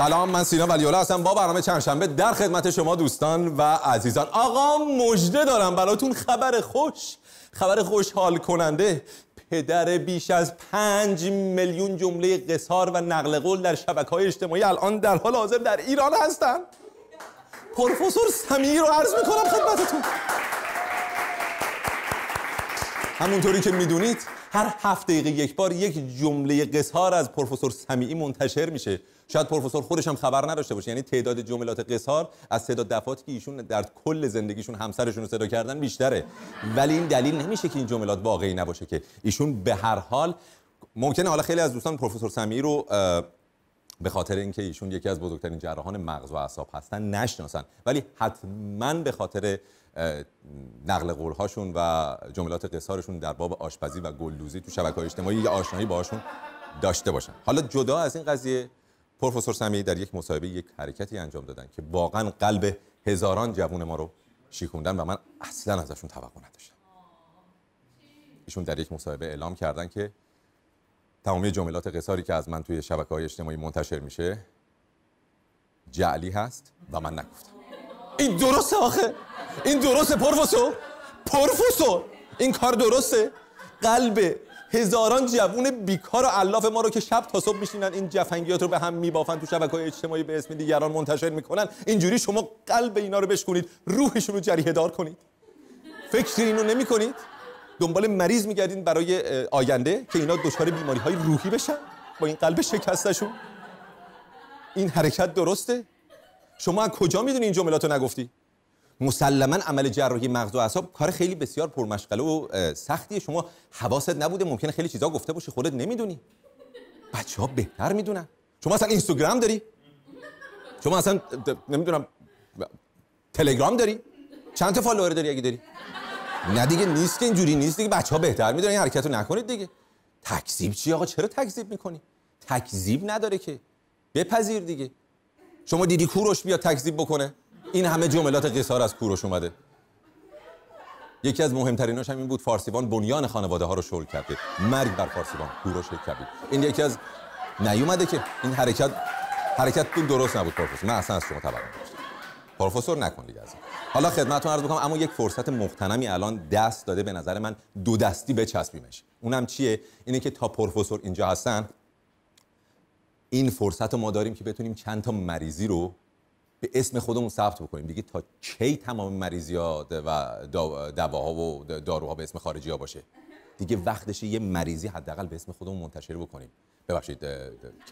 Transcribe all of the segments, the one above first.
سلام من سینا ولیولا هستم با برنامه چند شنبه در خدمت شما دوستان و عزیزان. آقا مژده دارم براتون خبر خوش. خبر خوشحال کننده. پدر بیش از پنج میلیون جمله قصار و نقل قول در شبکه های اجتماعی الان در حال حاضر در ایران هستن. پروفسور سمیعی رو عرض می‌کنم خدمتتون. همونطوری که می‌دونید هر هفت دقیقه یک بار یک جمله قصار از پروفسور سمیعی منتشر میشه. شاید پروفسور خودش هم خبر نداشته باشه. یعنی تعداد جملات قصار از تعداد دفعاتی که ایشون در کل زندگیشون همسرشون رو صدا کردن بیشتره. ولی این دلیل نمیشه که این جملات واقعی نباشه که ایشون به هر حال ممکنه. حالا خیلی از دوستان پروفسور سمیعی رو به خاطر اینکه ایشون یکی از بزرگترین جراحان مغز و اعصاب هستن نشناسن. ولی حتما به خاطر نقل قولهاشون و جملات قصارشون در باب آشپزی و گلدوزی تو شبکه‌های اجتماعی یه آشنایی باهاشون داشته باشن. حالا جدا از این قضیه پروفسور سمی در یک مصاحبه یک حرکتی انجام دادن که واقعا قلب هزاران جوون ما رو شیکوندن و من اصلا ازشون توقع نداشتم. ایشون در یک مصاحبه اعلام کردن که تمامی جملات قصاری که از من توی شبکه های اجتماعی منتشر میشه جعلی هست و من نگفتم. این درسته آخه. این درسته پروفسور. پروفسور. این کار درسته. قلب هزاران جوون بیکار و علاف ما رو که شب تا صبح میشینن این جفنگیات رو به هم میبافن تو شبکه اجتماعی به اسم دیگران منتشر می‌کنن. اینجوری شما قلب اینا رو بشکنید روحشون رو جریه دار کنید. فکر اینو نمی کنید دنبال مریض میگردین برای آینده که اینا دچار بیماری های روحی بشن. با این قلب شکستشون. این حرکت درسته؟ شما از کجا می‌دونی این جملات رو نگفتی؟ مسلما عمل جراحی مغز و اعصاب کار خیلی بسیار پرمشغله و سختیه. شما حواست نبوده ممکنه خیلی چیزا گفته باشی خودت نمی‌دونی. بچه ها بهتر می‌دونن. شما اصلا اینستاگرام داری؟ شما اصلا نمی‌دونم تلگرام داری؟ چند تا فالوور داری اگه داری؟ نه دیگه نیست که اینجوری نیست دیگه. بچه ها بهتر می‌دونن. این حرکت رو نکنید دیگه. تکذیب چی آقا؟ چرا تکذیب می‌کنی؟ تکذیب نداره که. بپذیر دیگه. شما دیدی کوروش بیا تکذیب بکنه؟ این همه جملات قصار از کوروش اومده. یکی از مهمتریناش هم این بود فارسیوان بنیان خانواده ها رو شل کرده. مرگ بر فارسیوان کوروش کبیر. این یکی از نیومده که این حرکت حرکت درست نبود پروفسور. من اصلا از شما داشتم پروفسور نکن دیگه از حالا خدمتتون عرض بکنم اما یک فرصت مختنمی الان دست داده به نظر من دو دستی بچسبیمش اونم چیه؟ اینه که تا پروفسور اینجا هستن این فرصت رو ما داریم که بتونیم چند تا مریضی رو به اسم خودمون ثبت بکنیم. دیگه تا کی تمام مریضیات و دواها و داروها به اسم خارجی ها باشه؟ دیگه وقتشه یه مریضی حداقل به اسم خودمون منتشر بکنیم. ببخشید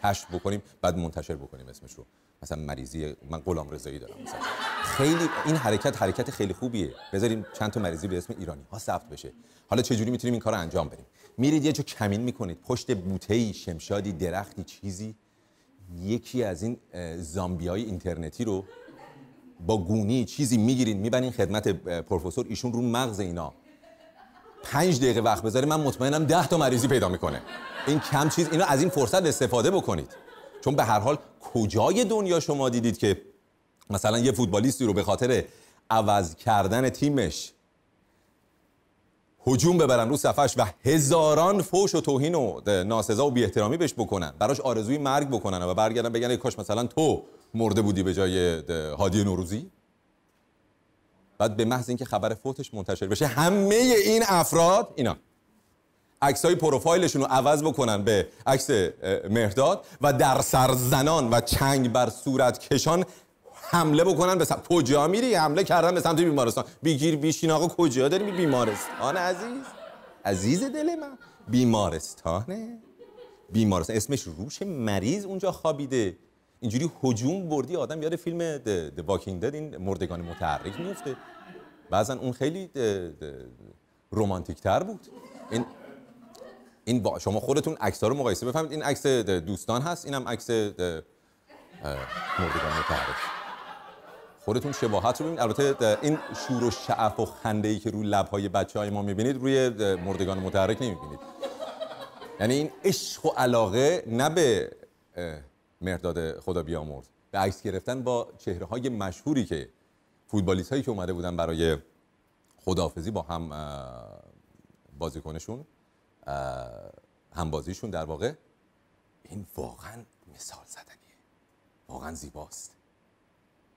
کشف بکنیم بعد منتشر بکنیم اسمش رو مثلا مریضی من غلام رضایی دارم مثلا. خیلی این حرکت حرکت خیلی خوبیه. بذاریم چند تا مریضی به اسم ایرانی ها ثبت بشه. حالا چه جوری می‌تونیم این کارو انجام بدیم؟ میرید یه جو کمین می‌کنید. پشت بوته شمشادی درختی چیزی. یکی از این زامبی های اینترنتی رو با گونی چیزی می‌گیرین می‌برین خدمت پروفسور ایشون رو مغز اینا. پنج دقیقه وقت بذاره من مطمئنم ده تا مریضی پیدا می‌کنه. این کم چیز اینا از این فرصت استفاده بکنید. چون به هر حال کجای دنیا شما دیدید که مثلا یه فوتبالیستی رو به خاطر عوض کردن تیمش هجوم ببرن رو صفحش و هزاران فوش و توهین و ناسزا و بی احترامی بهش بکنن. براش آرزوی مرگ بکنن و برگردن بگن کاش مثلا تو مرده بودی به جای هادی نوروزی. بعد به محض اینکه خبر فوتش منتشر بشه همه این افراد اینا عکس های پروفایلشون رو عوض بکنن به عکس مهرداد و در سرزنان و چنگ بر صورت کشان حمله بکنن به سمت کجا میری؟ حمله کردن به سمت بیمارستان. بگیر بیشین آقا کجا داری بیمارستان عزیز. عزیز دل من. بیمارستانه. بیمارستان. اسمش روش مریض اونجا خوابیده. اینجوری هجوم بردی آدم یاد فیلم د واکینگ دد این مردگان متحرک میفته بعضا اون خیلی رومانتیک تر بود. این این شما خودتون عکس رو مقایسه بفهمید. این عکس دوستان هست اینم عکس مردگان متحرک. خودتون شباهت رو ببینید البته این شور و شعف و خنده ای که روی لبهای بچه های ما می‌بینید روی مردگان متحرک نمی‌بینید. یعنی این عشق و علاقه نه به مرداد خدا بیامرز. به عکس گرفتن با چهره های مشهوری که فوتبالیست هایی که اومده بودن برای خداحافظی با هم بازیکنشون هم بازیشون در واقع این واقعا مثال زدنیه. واقعا زیباست.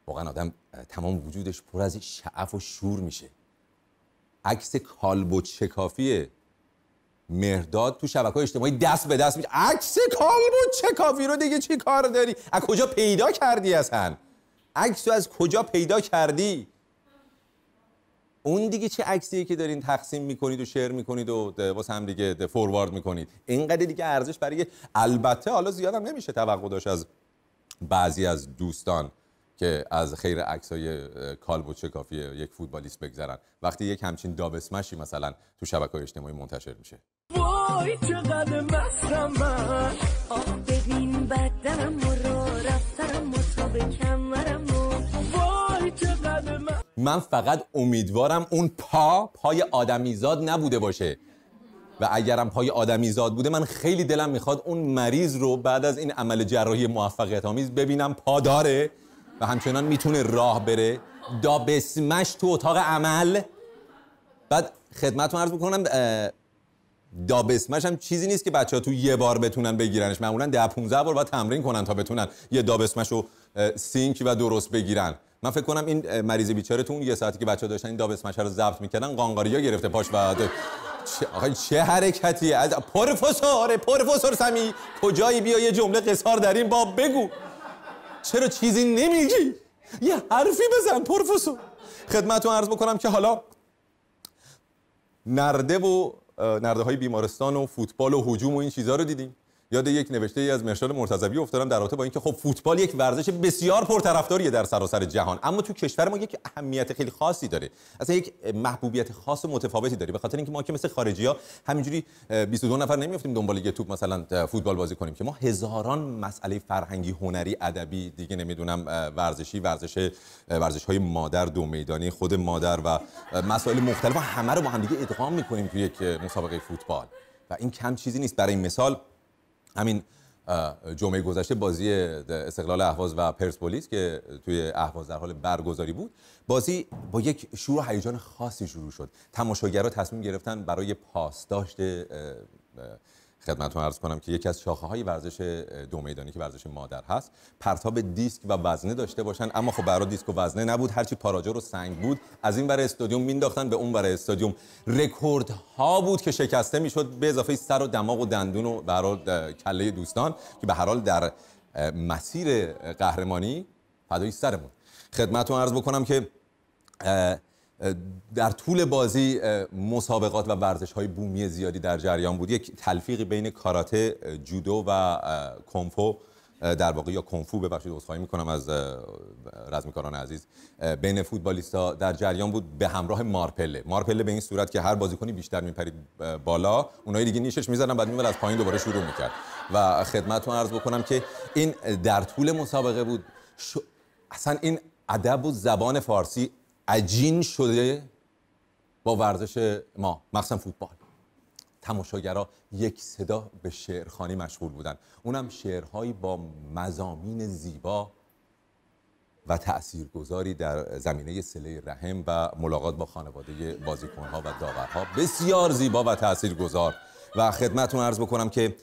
واقعا آدم تمام وجودش پر از شعف و شور میشه. عکس کالبد شکافی مهرداد تو شبکه اجتماعی دست به دست میشه. عکس کالبد شکافی رو دیگه چی کار داری؟ از کجا پیدا کردی اصلا؟ عکس از کجا پیدا کردی؟ اون دیگه چه عکسیه که دارین تقسیم می‌کنید و شیر می‌کنید و واسه هم دیگه فوروارد می‌کنید؟ اینقدر دیگه ارزش برای البته حالا زیادم نمیشه توقع داشت از بعضی از دوستان. که از خیر عکسای کالبوچه کافی یک فوتبالیست بگذرن. وقتی یک همچین دابسمشی مثلا تو شبکه اجتماعی منتشر میشه. وای چقدر مستم من ببین بدنم رو رفتم کمرم وای چقدر من فقط امیدوارم اون پا پای آدمیزاد نبوده باشه. و اگرم پای آدمیزاد بوده من خیلی دلم می‌خواد اون مریض رو بعد از این عمل جراحی موفقیت آمیز ببینم پا داره. و همچنان می‌تونه راه بره. دابسمش تو اتاق عمل. بعد خدمتتون عرض بکنم دابسمش هم چیزی نیست که بچه ها تو یه بار بتونن بگیرنش. معمولا ده 15 بار باید تمرین کنن تا بتونن یه دابسمش رو سینک و درست بگیرن. من فکر کنم این مریض بیچاره تو اون یه ساعتی که بچه ها داشتن این دابسمش رو ضبط می‌کردن قانقاریا گرفته پاش بعد چه, چه حرکتی؟ از پروفسور پروفسور سمی کجایی؟ بیا یه جمله قصار در این باب بگو. چرا چیزی نمیگی؟ یه حرفی بزن پروفسور خدمتتون عرض بکنم که حالا نرده و نرده های بیمارستان و فوتبال و هجوم و این چیزها رو دیدیم. یاد یک نوشته ای از مرشال مرتضوی افتادم در رابطه با اینکه خب فوتبال یک ورزش بسیار پرطرفداریه در سراسر جهان. اما تو کشور ما یک اهمیت خیلی خاصی داره. اصلا یک محبوبیت خاص و متفاوتی داره. به خاطر اینکه ما که مثل خارجی ها همینجوری 22 نفر نمیافتیم دنبال یه توپ مثلا فوتبال بازی کنیم که ما هزاران مسئله فرهنگی هنری ادبی دیگه نمی‌دونم ورزشی ورزش ورزش های مادر دو میدانی خود مادر و مسائل مختلف همه رو با هم دیگه ادغام می‌کنیم تو یک مسابقه فوتبال. و این کم چیزی نیست. برای مثال همین جمعه گذشته بازی استقلال اهواز و پرسپولیس که توی اهواز در حال برگزاری بود بازی با یک شور هیجان خاصی شروع شد. تماشاگرها تصمیم گرفتن برای پاسداشت خدمتتون عرض کنم که یکی از شاخه های ورزش دو میدانی که ورزش مادر هست پرتاب دیسک و وزنه داشته باشن. اما خب برای دیسک و وزنه نبود. هرچی پاراجور و سنگ بود از این برای استادیوم مینداختن به اون برای استادیوم. رکورد ها بود که شکسته می‌شد به اضافه سر و دماغ و دندون و برای کله دوستان که به هر حال در مسیر قهرمانی فدای سرمون. خدمتتون عرض بکنم که در طول بازی مسابقات و ورزش های بومی زیادی در جریان بود. یک تلفیقی بین کاراته جودو و کنفو در واقع یا کنفو ببخشید عذرخواهی می‌کنم از رزمیکاران عزیز بین فوتبالیستا در جریان بود به همراه مارپله. مارپله به این صورت که هر بازیکنی بیشتر میپرید بالا اونایی دیگه نیشش می‌زنن بعد میول از پایین دوباره شروع می‌کرد. و خدمتتون عرض بکنم که این در طول مسابقه بود. اصلا این ادب و زبان فارسی عجین شده با ورزش ما مخصوصا فوتبال. تماشاگرها یک صدا به شعرخانی مشغول بودن. اونم شعرهایی با مزامین زیبا و تاثیرگذاری در زمینه سله رحم و ملاقات با خانواده بازیکنها و داورها. بسیار زیبا و تاثیرگذار و خدمتتون عرض بکنم که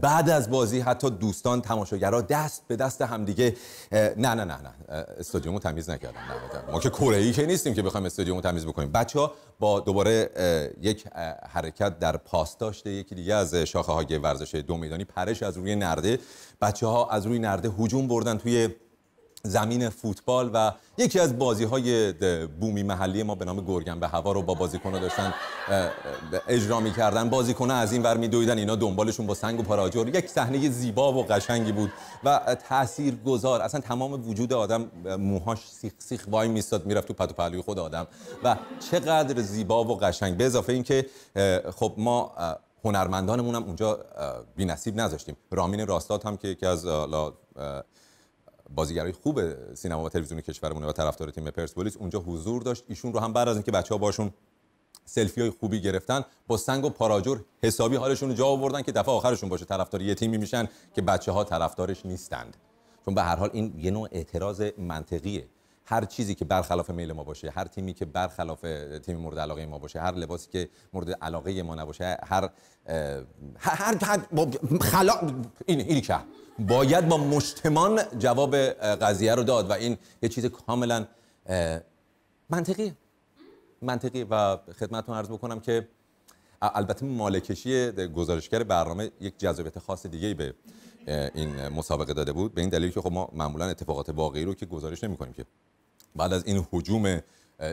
بعد از بازی حتی دوستان تماشاگرها دست به دست همدیگه نه نه نه نه استادیومو تمیز نکردن نه ما که کره که نیستیم که بخوایم استادیومو تمیز بکنیم. بچه با دوباره یک حرکت در پاس داشته. یکی دیگه از شاخه های ورزش دو میدانی پرش از روی نرده. بچه ها از روی نرده هجوم بردن توی زمین فوتبال و یکی از بازی های بومی محلی ما به نام گرگن به هوا رو با بازیکن‌ها داشتن اجرا می‌کردن. بازیکن‌ها از این ور می‌دویدن اینا دنبالشون با سنگ و پاراجور یک صحنه زیبا و قشنگی بود و گذار اصلا تمام وجود آدم موهاش سیخ سیخ وای میستاد می‌رفت تو پتو پهلوی خود آدم. و چقدر زیبا و قشنگ. به اضافه اینکه خب ما هنرمندانمون هم اونجا بی‌نصیب نذاشتیم. رامین راستاد هم که یکی از بازیگرای خوب سینما و تلویزیون کشورمون و طرفدار تیم پرسپولیس اونجا حضور داشت. ایشون رو هم بعد از اینکه بچه‌ها باشون سلفی های خوبی گرفتن با سنگ و پاراجور حسابی حالشون رو جا آوردن که دفعه آخرشون باشه طرفدار یه تیمی میشن که بچه ها طرفدارش نیستند. چون به هر حال این یه نوع اعتراض منطقیه. هر چیزی که برخلاف میل ما باشه هر تیمی که برخلاف تیم مورد علاقه ما باشه هر لباسی که مورد علاقه ما نباشه هر هر, خلا این این که باید با مشتمان جواب قضیه رو داد و این یه چیز کاملا منطقی منطقی و خدمتتون عرض بکنم که البته مالکشی گزارشگر برنامه یک جذابیت خاص دیگه به این مسابقه داده بود. به این دلیل که خب ما معمولا اتفاقات واقعی رو که گزارش نمی کنیم که بعد از این حجوم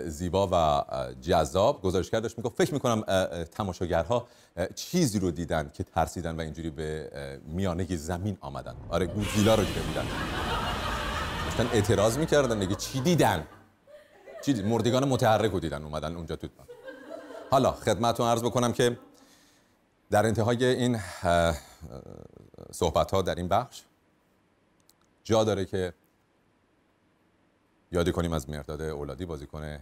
زیبا و جذاب گزارشگر داشت می‌گفت فکر می‌کنم تماشاگرها چیزی رو دیدن که ترسیدن و اینجوری به میانه زمین آمدن. آره گوزیلا رو دیده بودن. داشتن اعتراض می‌کردن دیگه چی دیدن؟ چی دید؟ مردگان متحرک رو دیدن اومدن اونجا تو حالا خدمتتون عرض بکنم که در انتهای این صحبت ها در این بخش جا داره که یادی کنیم از مرداد اولادی بازیکن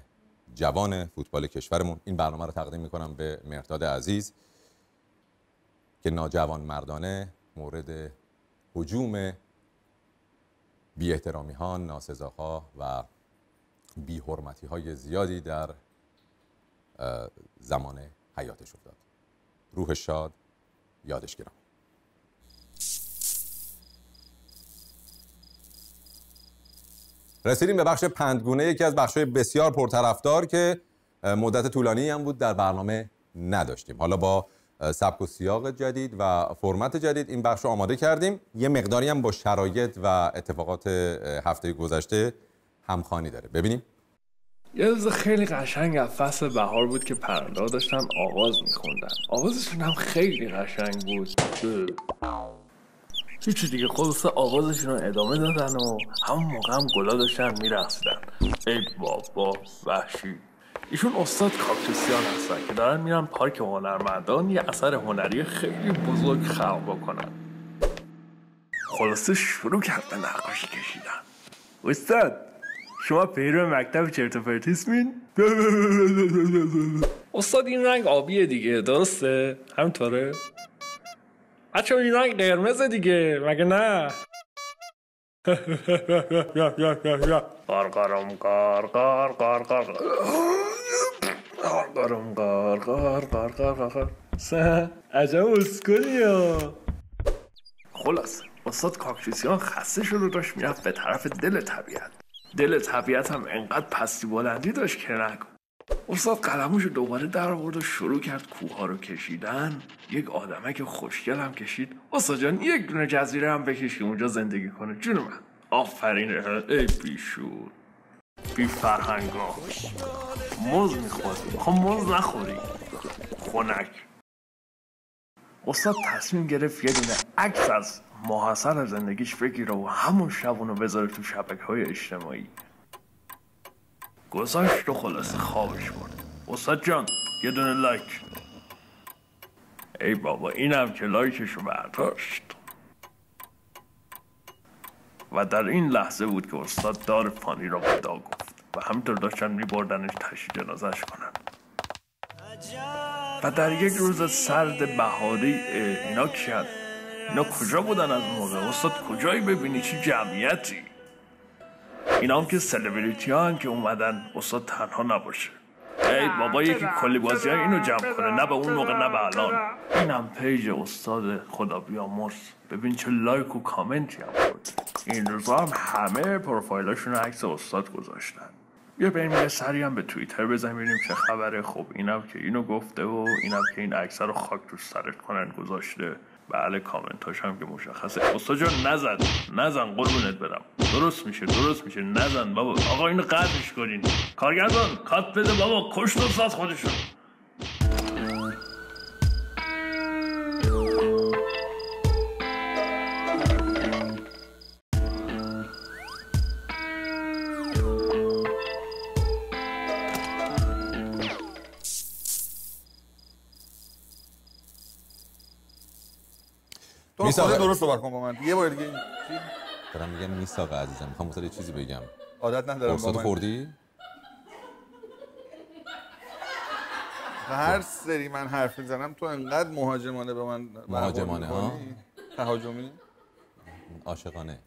جوان فوتبال کشورمون. این برنامه رو تقدیم می‌کنم به مرداد عزیز که ناجوان مردانه مورد حجوم بی احترامی ها ناسزاها و بی حرمتی های زیادی در زمان حیاتش افتاد. روح شاد یادش گرام رسیدیم به بخش پندگونه یکی از بخش‌های بسیار پرطرفدار که مدت طولانی هم بود در برنامه نداشتیم. حالا با سبک و سیاق جدید و فرمت جدید این بخش رو آماده کردیم. یه مقداری هم با شرایط و اتفاقات هفته گذشته همخانی داره. ببینیم. یه روز خیلی قشنگ از فصل بهار بود که پرنده داشتن آواز میخوندن آوازشون هم خیلی قشنگ بود. هیچی دیگه خلاصه آوازشون رو ادامه دادن و همون موقع هم گلا داشتن میرخصیدن ای بابا وحشی. ایشون استاد کاکتوسیان هستن که دارن میرن پارک هنرمندان یه اثر هنری خیلی بزرگ خلق بکنن. خلاصه شروع کرد به نقاشی کشیدن. استاد شما پیرو مکتب چرت پرتیسمین استاد این رنگ آبیه دیگه درسته؟ همینطوره؟ بچه این رنگ قرمز دیگه مگه نه؟ قارقارم قارقار قارقار قارقارم قارقار قارقار قارقار سه. عجب اسکلی یا خلاص استاد کاکتوسیان خسته شد و داشت می‌رفت به طرف دل طبیعت. دل طبیعت هم انقدر پستی بلندی داشت که نکن استاد قلموش دوباره در آورد و شروع کرد کوه رو کشیدن. یک آدمک خوشگل هم کشید. استاد جان یک دونه جزیره هم بکش که اونجا زندگی کنه. جون من. آفرین ای بیشور. بی فرهنگا. موز می‌خوری خب موز نخوری. خونک استاد تصمیم گرفت یه دونه عکس از محصل زندگیش بگیره و همون شب اونو بذاره تو شبکه های اجتماعی. گذاشت و خلاصه خوابش برد. استاد جان یه دونه لایک. ای بابا اینم که لایکشو برداشت. و در این لحظه بود که استاد دار فانی را وداع گفت و همینطور داشتن میبردنش تشییع جنازش کنن. و در یک روز سرد بهاری اینا کیان؟ اینا کجا بودن اون موقع؟ استاد کجایی ببینی؟ چه جمعیتی؟ اینا هم که سلبریتی هم که اومدن استاد تنها نباشه. ای بابا یکی کولی بازی های اینو جمع کنه نه به اون موقع نه به الان. اینم page استاد خدا بیامرز. ببین چه like و کامنتی هم بود این روزا هم همه پروفایلاشون عکس استاد گذاشتن. بیا بریم یه سری هم به توییتر بزنیم ببینیم چه خبره. خب اینم که اینو گفته و اینم که این عکس رو خاک تو سرت کنن گذاشته. بله کامنتاش هم که مشخصه. استاد جان نزن. نزن قربونت برم. درست میشه درست میشه. نزن بابا. آقا اینو قطعش کنین. کارگردان کات بده بابا. کشت استاد خودشون. میساق. درست صحبت کن با من. یه بار دیگه دارم میگم میساق عزیزم. می‌خوام واسه چیزی بگم. عادت ندارم با من. خوردی؟ هر سری من حرف می‌زنم تو انقدر مهاجمانه به من مهاجمانه، ها؟ تهاجمی؟ عاشقانه.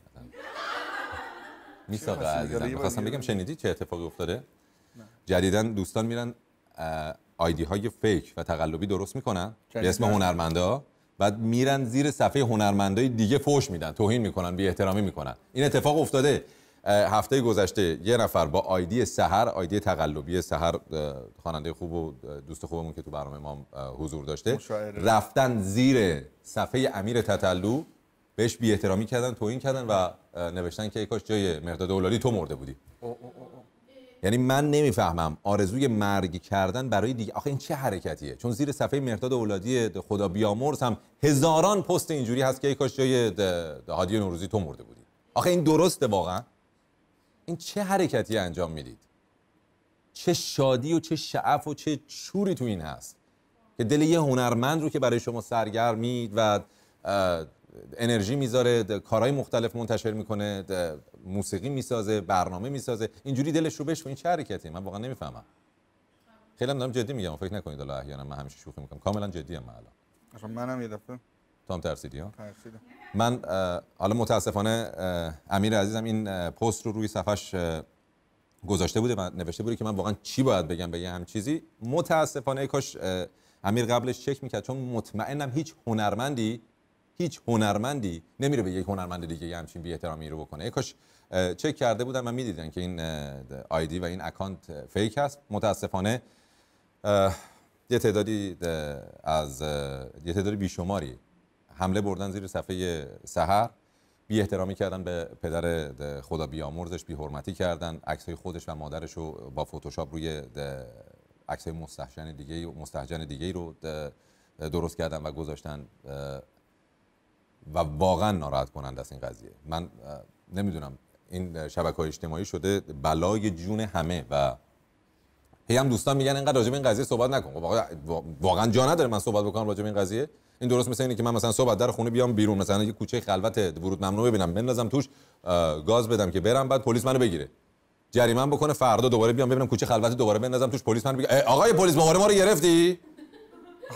میساقه عزیزم. می‌خواستم بگم شنیدی چه اتفاقی افتاده؟ جدیدن دوستان میرن آیدی های فیک و تقلبی درست می‌کنن. به اسم جدیداً. هنرمندا. بعد میرن زیر صفحه هنرمندای دیگه فوش میدن توهین می‌کنن بی احترامی می‌کنن. این اتفاق افتاده. هفته گذشته یه نفر با آیدی سحر آیدی تقلبی سحر خواننده خوب و دوست خوبمون که تو برنامه ما حضور داشته مشاعره. رفتن زیر صفحه امیر تتلو بهش بی احترامی کردن توهین کردن و نوشتن که ای کاش جای مرداد اولادی تو مرده بودی. یعنی من نمی‌فهمم آرزوی مرگ کردن برای دیگه آخه این چه حرکتیه؟ چون زیر صفحه مرداد اولادی خدا بیامرز هم هزاران پست اینجوری هست که ای کاش جای هادی نوروزی تو مرده بودی. آخه این درسته واقعا. این چه حرکتی انجام می‌دید؟ چه شادی و چه شعف و چه شوری تو این هست که دل یه هنرمند رو که برای شما سرگرمید و انرژی می‌ذاره کارهای مختلف منتشر می‌کنه موسیقی می‌سازه برنامه می‌سازه. اینجوری دلش رو بشکنه این چه حرکتی من واقعا نمی‌فهمم. خیلی هم دارم جدی میگم فکر نکنید حالا احیانا من همیشه شوخی می‌کنم. کاملا جدی ام من الان. اصلا منم یه دفعه. تو هم ترسیدی ها؟ ترسیدم. من حالا متاسفانه امیر عزیزم این پست رو روی صفحش گذاشته بوده و نوشته بوده که من واقعا چی باید بگم به هم چیزی؟ متاسفانه ای کاش امیر قبلش چک می‌کرد. چون مطمئنم هیچ هنرمندی هیچ هنرمندی نمیره به یک هنرمند دیگه یه همچین بی احترامی رو بکنه. ای کاش چک کرده بودن و می‌دیدن که این آیدی و این اکانت فیک هست. متاسفانه یه تعدادی از یه تعدادی بیشماری حمله بردن زیر صفحه سحر. بی احترامی کردن به پدر خدا بیامرزش بی حرمتی کردن. عکس های خودش و مادرش رو با فتوشاپ روی عکس های مستحجن دیگه مستحجن دیگه رو درست کردن و گذاشتن و واقعا ناراحت کننده است این قضیه. من نمی‌دونم این شبکه های اجتماعی شده بلای جون همه و هی هم دوستان میگن اینقدر راجع به این قضیه صحبت نکن. خب واقعا جا نداره من صحبت بکنم راجع به این قضیه. این درست مثل اینه که من مثلا صحبت در خونه بیام بیرون مثلا یه کوچه خلوت ورود ممنوع ببینم بندازم توش گاز بدم که برم بعد پلیس منو بگیره. جریمه بکنه فردا دوباره بیام ببینم کوچه خلوت دوباره بندازم توش پلیس منو بگیره. آقای پلیس ما رو گرفتی؟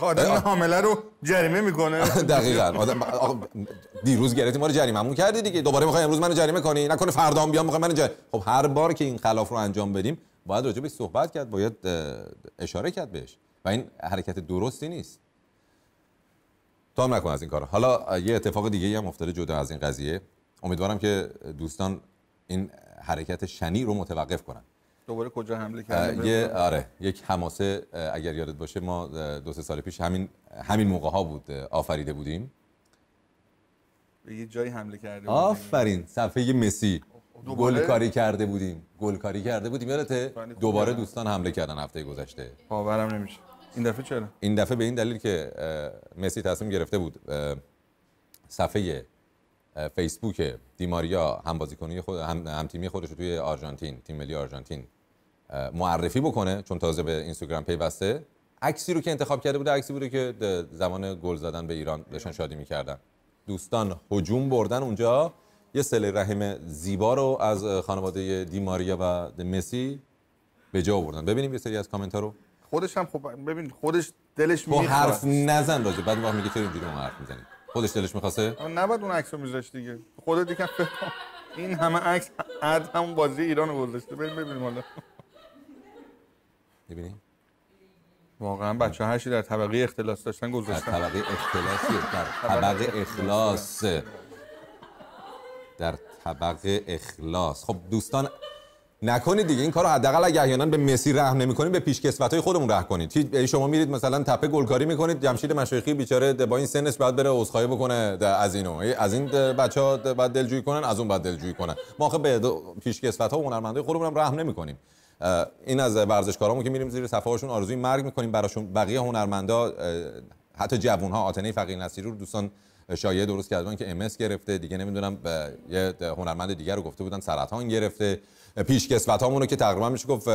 آدم حامله رو جریمه می‌کنه. دقیقاً. آدم دیروز گرفتی ما رو جریمه‌مون کردی دیگه. دوباره می‌خوای امروز منو جریمه کنی؟ نکنه فردا هم بیام می‌خوای منو جریمه خب هر بار که این خلاف رو انجام بدیم باید راجع بهش صحبت کرد باید اشاره کرد بهش. و این حرکت درستی نیست. تو هم نکن از این کار حالا یه اتفاق دیگه هم افتاده جدا از این قضیه. امیدوارم که دوستان این حرکت شنی رو متوقف کنن. دوباره کجا حمله اه، کرده یه آره یک حماسه اگر یادت باشه ما دو سه سال پیش همین همین موقع ها بود آفریده بودیم. به یه جایی حمله کرده بود. آفرین صفحه مسی. دوباره؟ گلکاری کرده بودیم گلکاری کرده بودیم یادته؟ دوباره. دوستان حمله کردن هفته گذشته. باورم نمیشه. این دفعه چرا؟ این دفعه به این دلیل که مسی تصمیم گرفته بود صفحه فیسبوک دیماریا هم بازیکنی خود هم, هم تیمی خودش رو توی آرژانتین تیم ملی آرژانتین معرفی بکنه چون تازه به اینستاگرام پیوسته. عکسی رو که انتخاب کرده بوده عکسی بوده که زمان گل زدن به ایران داشتن شادی می‌کردن. دوستان هجوم بردن اونجا. یه سله رحم زیبا رو از خانواده دیماریا و د- مسی به جا آوردن. ببینیم یه سری از کامنت ها رو. خودش هم خب ببین خودش دلش تو می‌خواد. حرف نزن راجع. بعد وقت میگه چرا اینجوری اون حرف می‌زنی خودش دلش می‌خواسته؟ نباید اون عکس رو میذاشت دیگه. خودت یکم کن. این همه عکس اد همون بازی ایران رو گذاشته. بریم ببینیم حالا. می‌بینی؟ واقعا بچه هرچی در طبقه اختلاس داشتن در گذاشتن. طبقه اخلاصی در طبقه اخلاص در طبقه اخلاص خب دوستان نکنید دیگه این کارو حداقل اگه احیانا به مسی رحم نمی‌کنید به پیشکسوتای خودمون رحم کنید. شما میرید مثلا تپه گلکاری می‌کنید جمشید مشایخی بیچاره با این سنش بعد بره عذرخواهی بکنه از اینو. از این بچه‌ها بعد دلجویی کنن از اون بعد دلجویی کنن. ما آخه به پیشکسوت‌ها و هنرمندای خودمون هم رحم نمی‌کنیم. این از ورزشکارامون که میریم زیر صفحه هاشون آرزوی مرگ می‌کنیم. براشون بقیه هنرمندا حتی جوان‌ها آتنه فقیه نصیری رو دوستان شایعه درست کردن که ام گرفته. دیگه نمی‌دونم یه هنرمند دیگر رو گفته بودن سرطان گرفته. پیش کسوت رو که تقریبا میشه گفت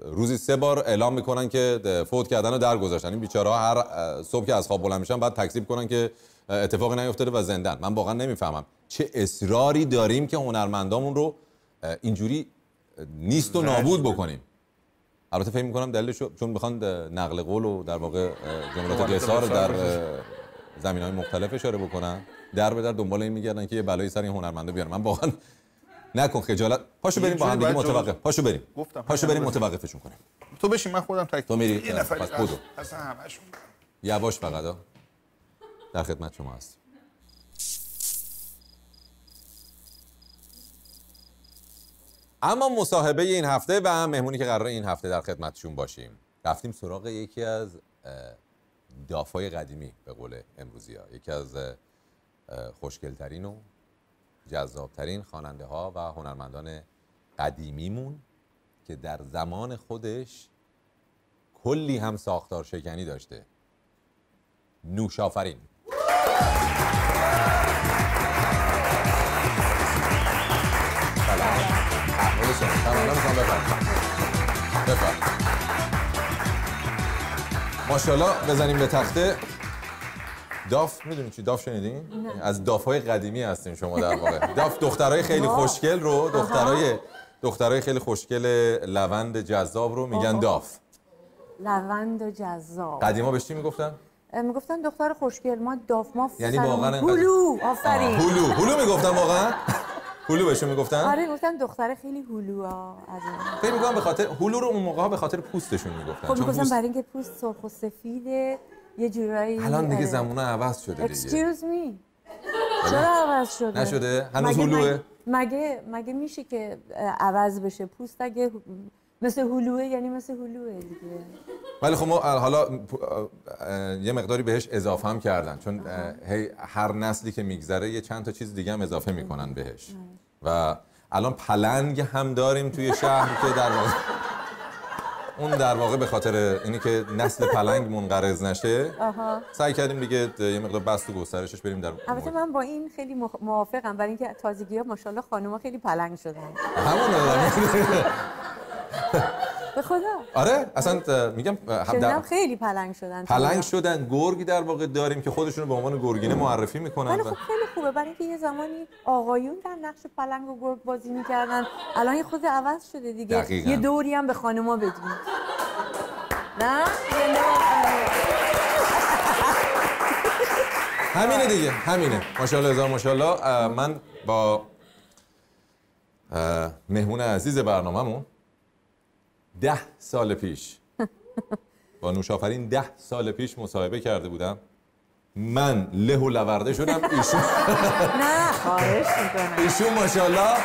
روزی سه بار اعلام می‌کنن که فوت کردن رو درگذاشتن. این بیچاره هر صبح که از خواب بلند میشن بعد تکذیب کنن که اتفاقی نیفتاده و زندن. من واقعا نمی‌فهمم چه اصراری داریم که هنرمندامون رو اینجوری نیست و نابود بکنیم. البته فکر می‌کنم دلیلش چون می‌خوان نقل قول و در واقع جملات قصار در زمین های مختلف اشاره بکنن. در به در دنبال این میگردن که یه بلایی سر این هنرمنده بیارن. من واقعا نکن خجالت. پاشو بریم با هم دیگه متوقف. پاشو بریم. گفتم، پاشو بریم. متوقفشون کنیم. تو بشین من خودم تک تو میری؟ یه بدو. اصلا همشون یواش فقط. در خدمت شما هست اما مصاحبه این هفته و مهمونی که قرار این هفته در خدمتشون باشیم. رفتیم سراغ یکی از دافای قدیمی به قول امروزی ها یکی از خوشگلترین و جذابترین خواننده ها و هنرمندان قدیمیمون که در زمان خودش کلی هم ساختار شکنی داشته. نوش می‌کنم بفرم بفرم ماشاءالله بزنیم به تخته. داف می‌دونی چی؟ داف شنیدین؟ از داف های قدیمی هستین شما در واقع. داف دخترای خیلی خوشگل رو دخترای دخترای خیلی خوشگل لوند جذاب رو میگن داف. لوند جذاب. قدیما بهش چی می‌گفتن؟ می‌گفتن دختر خوشگل ما داف ما یعنی. واقعا هلو. آفرین. هلو. هلو می‌گفتن واقعا؟ هلو بهشون می‌گفتن؟ آره گفتن دختر خیلی هلو ها از فکر می‌کنم به خاطر هلو رو اون موقع ها به خاطر پوستشون می‌گفتن. خب می‌گفتن پوست برای اینکه پوست سرخ و سفیده یه جورایی الان دیگه آره. زمونه عوض شده دیگه. Excuse me. چرا عوض شده؟ نشده؟ هنوز هلوه؟ مگه مگه میشه که عوض بشه؟ پوست اگه مثل هلوه یعنی مثل هلوه دیگه. ولی خب ما حالا یه مقداری بهش اضافه هم کردن. چون هی هر نسلی که میگذره یه چند تا چیز دیگه هم اضافه می‌کنن بهش. و الان پلنگ هم داریم توی شهر که در واقع اون در واقع به خاطر اینی که نسل پلنگ منقرض نشه آها. سعی کردیم دیگه یه مقدار بست و گسترشش بریم در البته من با این خیلی موافقم. برای اینکه تازگی ها ماشاءالله خانوما خیلی پلنگ شدن. همون به خدا. آره اصلا میگم در- خیلی پلنگ شدن پلنگ شدن گرگی در واقع داریم که خودشون رو به عنوان گرگینه معرفی می‌کنن ولی خب خیلی خوبه برای اینکه یه زمانی آقایون در نقش پلنگ و گرگ بازی می‌کردن الان یه خود عوض شده دیگه. دقیقاً. یه دوری هم به خانوما بدیم. نه. همینه دیگه همینه. ماشاءالله هزار ماشاءالله. من با مهمون عزیز برنامهمون ده سال پیش. با نوشافرین ده سال پیش مصاحبه کرده بودم. من له و لورده شدم. ایشون نه. خواهش می‌کنم. ایشون ماشاءالله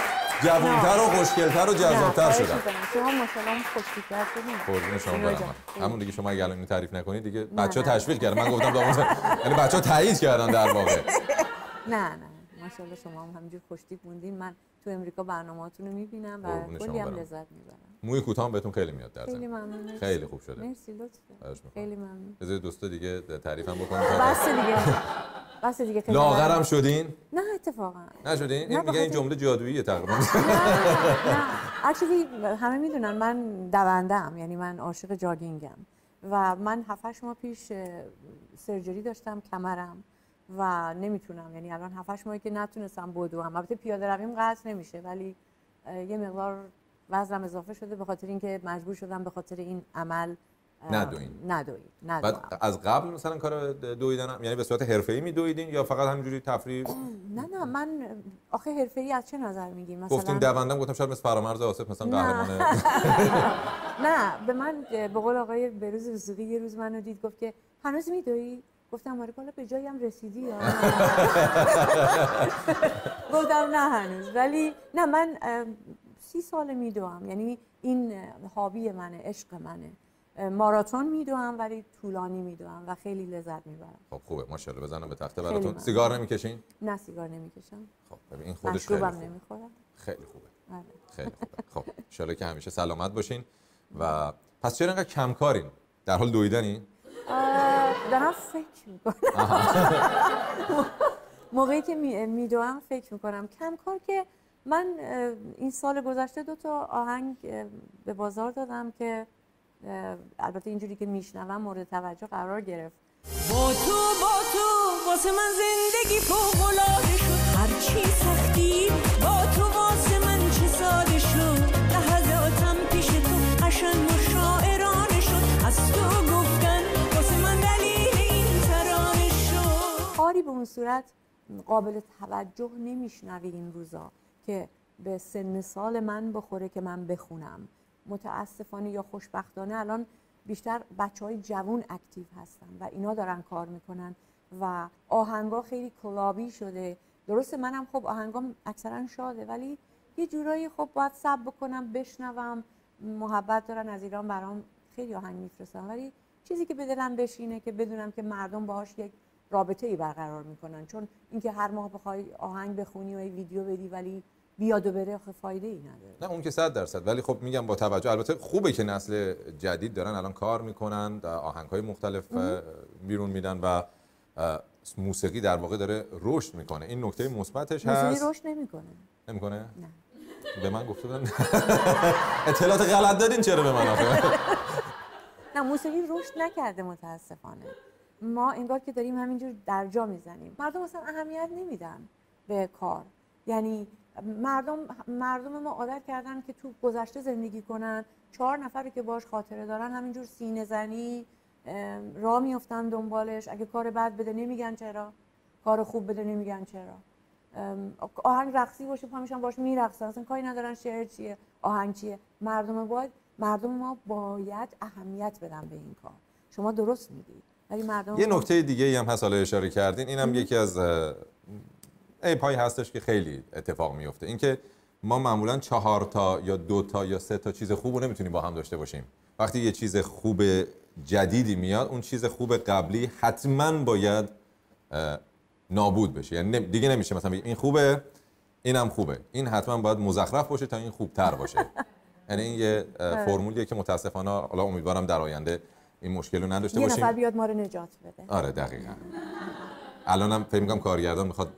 جوانتر و خوشگلتر و جذابتر شدن. شما ماشاءالله خوشتیتر شدین شما. همون دیگه شما اگه الان اینو تعریف نکنید دیگه نه، بچه ها نه. تشویق کردن. من گفتم دامون یعنی بچه ها تایید کردن در واقع. نه نه. ماشاءالله شما هم همینجور خوشتیپ موندین. من تو امریکا برنامه‌هاتون رو می‌بینم و کلی هم. لذت می‌برم. موی کوتاه بهتون خیلی میاد در خیلی ممنون. خیلی خوب شده. مرسی لطفه. خیلی ممنون. بذار دوستا دیگه تعریف هم بکنیم بس دیگه. بس دیگه. خیلی لاغرم شدین؟ نه اتفاقا. نشدین؟ این میگه این جمله جادوییه تقریبا. اکچولی همه می‌دونن من دوندم یعنی من عاشق جاگینگم. و من 7 ماه پیش سرجری داشتم کمرم. و نمی‌تونم یعنی الان 7 ماهی که نتونستم بدوم. البته پیاده رویم قطع نمیشه ولی یه مقدار وزنم اضافه شده به خاطر اینکه مجبور شدم به خاطر این عمل ندوین. ندوین بعد از قبل مثلا کار دویدن هم- یعنی به صورت حرفه‌ای میدویدین یا فقط همینجوری تفریح؟ نه نه من آخه حرفه‌ای از چه نظر میگی مثلا گفتین دوندم گفتم شاید مثل فرامرز آصف مثلا. قهرمان نه به من به قول آقای بروز وسوقی یه روز منو دید گفت که هنوز میدوی گفتم آره بالا به جایی هم رسیدی یا؟ گفتم نه هنوز. ولی نه من سی سال میدوم. یعنی این هابی منه عشق منه. ماراتون میدوم ولی طولانی میدوم و خیلی لذت می‌برم. خب خوبه. ماشاءالله بزنم به تخته براتون. سیگار نمی‌کشین؟ نه سیگار نمی‌کشم. خب این خودش خیلی خوبه. نمی‌خورم. خیلی خوبه. آره. خیلی خوبه. خب ان که همیشه سلامت باشین و پس چرا اینقدر کمکارین؟ در حال دویدنی؟ دارم فکر می‌کنم. موقعی که می- میدوم فکر می‌کنم. کم کار که من این سال گذشته دو تا آهنگ به بازار دادم که البته اینجوری که میشنوم مورد توجه قرار گرفت. با تو با تو واسه من زندگی فوق العاده شد. هر چی سختی با تو واسه من چه ساده شد. لحظاتم پیش تو قشنگ و شاعرانه شد. از تو گفتن واسه من دلیل این ترانه شد. کاری به اون صورت قابل توجه نمیشنوی این روزا. که به سن سال من بخوره که من بخونم. متاسفانه یا خوشبختانه الان بیشتر بچه های جوون active هستن و اینا دارن کار می‌کنن و آهنگا خیلی club ی شده. درسته منم خب آهنگام اکثرا شاده ولی یه جورایی خب باید صبر بکنم بشنوم. محبت دارن از ایران برام خیلی آهنگ میفرستن. ولی چیزی که به دلم بشینه که بدونم که مردم باهاش یک رابطه ای برقرار می‌کنن. چون اینکه هر ماه بخوای آهنگ بخونی و یه ویدیو بدی ولی بیاد و بره آخه فایده ای نداره. نه اون که صد درصد. ولی خب میگم با توجه البته خوبه که نسل جدید دارن الان کار می‌کنن آهنگ های مختلف بیرون میدن و موسیقی در واقع داره رشد می‌کنه. این نکته مثبتش موسیقی هست. رشد نمی‌کنه. نمی‌کنه؟ نه. به من گفته بودن؟ اطلاعات غلط دادین چرا به من آخه؟ نه موسیقی رشد نکرده متاسفانه. ما انگار که داریم همینجور درجا می‌زنیم. مردم اصلا اهمیت نمیدن به کار. یعنی مردم مردم ما عادت کردن که تو گذشته زندگی کنن چهار نفر که باش خاطره دارن همینجور سینه زنی راه میفتن دنبالش. اگه کار بد بده نمیگن چرا. کار خوب بده نمیگن چرا. آهنگ رقصی باشه پا میشن باش میرقصن. اصلا کاری ندارن شعر چیه آهنگ چیه. مردم باید مردم ما باید اهمیت بدن به این کار. شما درست میگی. ولی مردم یه نکته دیگه هم هست حالا اشاره کردین. اینم یکی از ایپایی هستش که خیلی اتفاق میفته. اینکه ما معمولا چهار تا یا دو تا یا سه تا چیز خوب رو نمی‌تونیم با هم داشته باشیم. وقتی یه چیز خوب جدیدی میاد اون چیز خوب قبلی حتما باید نابود بشه. یعنی دیگه نمیشه مثلا این خوبه اینم خوبه. این حتما باید مزخرف باشه تا این خوبتر باشه. یعنی این یه اه، فرمولیه که متاسفانه حالا امیدوارم در آینده این مشکل رو نداشته یه باشیم نفر بیاد ما رو نجات بده. آره دقیقا. الانم فکر می‌کنم کارگردان می‌خواد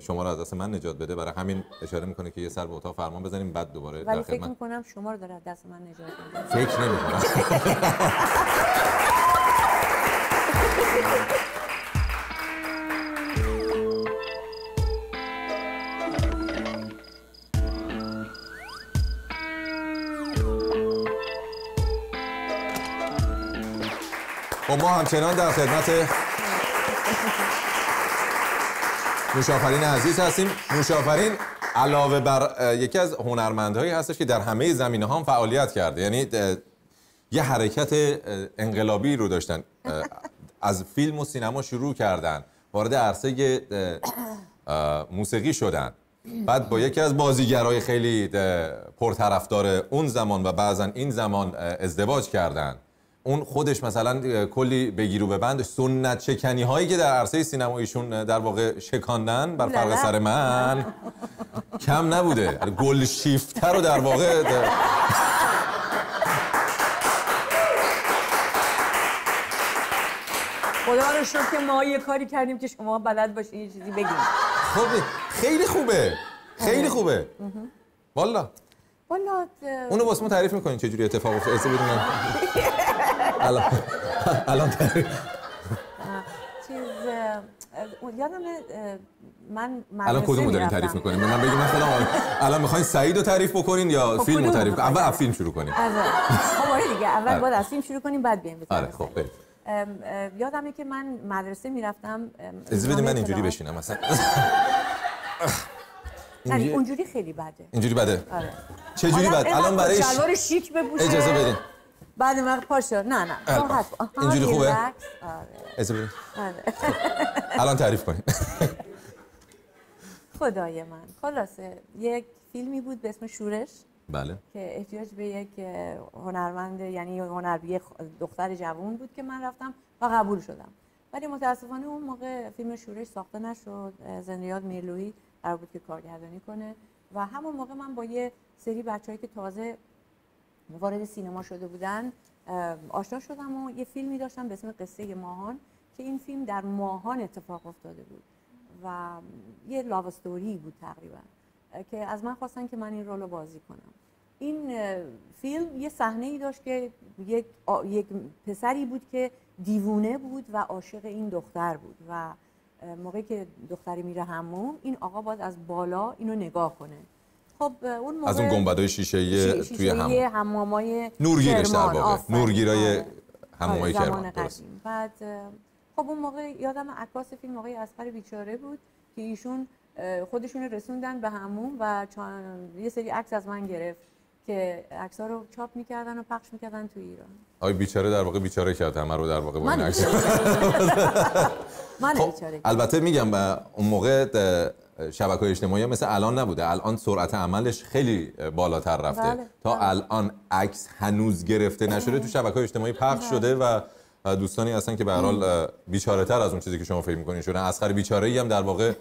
شما رو از دست من نجات بده. برای همین اشاره می‌کنه که یه سر به اتاق فرمان بزنیم بعد دوباره ولی فکر خدمت. می‌کنم شما رو داره از دست من نجات میده. فکر نمی‌کنم. همچنان در خدمت موشافرین عزیز هستیم. موشافرین علاوه بر یکی از هنرمندهایی هستش که در همه زمینه هم فعالیت کرده. یعنی یه حرکت انقلابی رو داشتن. از فیلم و سینما شروع کردن. وارد عرصه موسیقی شدن. بعد با یکی از بازیگرای خیلی پرطرفدار اون زمان و بعضا این زمان ازدواج کردن. اون خودش مثلا کلی بگیر و ببند سنت شکنی هایی که در عرصه سینماییشون در واقع شکاندن بر فرق. سر من کم نبوده. گل شیفته رو در واقع خدا رو شکر که ما یه کاری کردیم که شما بلد باشین یه چیزی بگیم خب خیلی خوبه. خیلی خوبه. والا. والا اونو واسه ما تعریف می‌کنین چه جوری اتفاق افتاد. الان. الان چیز یادم من مدرسه الان کدومو دارین. تعریف می‌کنین؟ من من خودم الان- می‌خواین سعید رو تعریف بکنین یا خب، فیلم رو تعریف کنین اول از؟ فیلم شروع کنیم. از خب آره دیگه. اول آره. باید از فیلم شروع کنیم بعد بیایم آره خب یادمه که من مدرسه می‌رفتم اجازه بدین من اینجوری بشینم مثلا اینجوری- اونجوری خیلی بده. اینجوری بده. آره. چه جوری آدم بد الان برای شلوار شیک بپوشه اجازه بدین. بعد من پاشو نه نه. راحت اینجوری خوبه؟ آره. الان تعریف کنین. خدای من. خلاصه یک فیلمی بود به اسم شورش. بله. که احتیاج به یک هنرمند یعنی هنر یک دختر جوان بود که من رفتم و قبول شدم. ولی متاسفانه اون موقع فیلم شورش ساخته نشد. اه، زندیات میرلویی قرار بود که کارگردانی کنه. و همون موقع من با یه سری بچه‌ای که تازه وارد سینما شده بودن آشنا شدم و یه فیلمی داشتم به اسم قصه ماهان که این فیلم در ماهان اتفاق افتاده بود و یه لاو استوری بود تقریبا که از من خواستن که من این رول رو بازی کنم. این فیلم یه صحنه ای داشت که یک, یک پسری بود که دیوونه بود و عاشق این دختر بود و موقعی که دختری میره هموم این آقا باید از بالا اینو نگاه کنه. خب اون موقع از اون گنبدای شیشه‌ای شی- توی هم حمامای نورگیرش در. واقع. نورگیرای آره. حمامای آره، کرمان قدیم بعد خب اون موقع یادم عکاس فیلم آقای اسقر بیچاره بود که ایشون خودشون رسوندن به همون و چان- یه سری عکس از من گرفت که عکس ها رو چاپ می‌کردن و پخش می‌کردن تو ایران آی بیچاره در واقع بیچاره کرد همه رو در واقع با من عکس. من خب بیچاره البته میگم اون موقع شبکه اجتماعی مثل الان نبوده الان سرعت عملش خیلی بالاتر رفته بله، تا بله. الان عکس هنوز گرفته نشده تو شبکه اجتماعی پخش شده و دوستانی هستن که به حال بیچاره تر از اون چیزی که شما فکر می‌کنین شدن اسخر بیچاره ای هم در واقع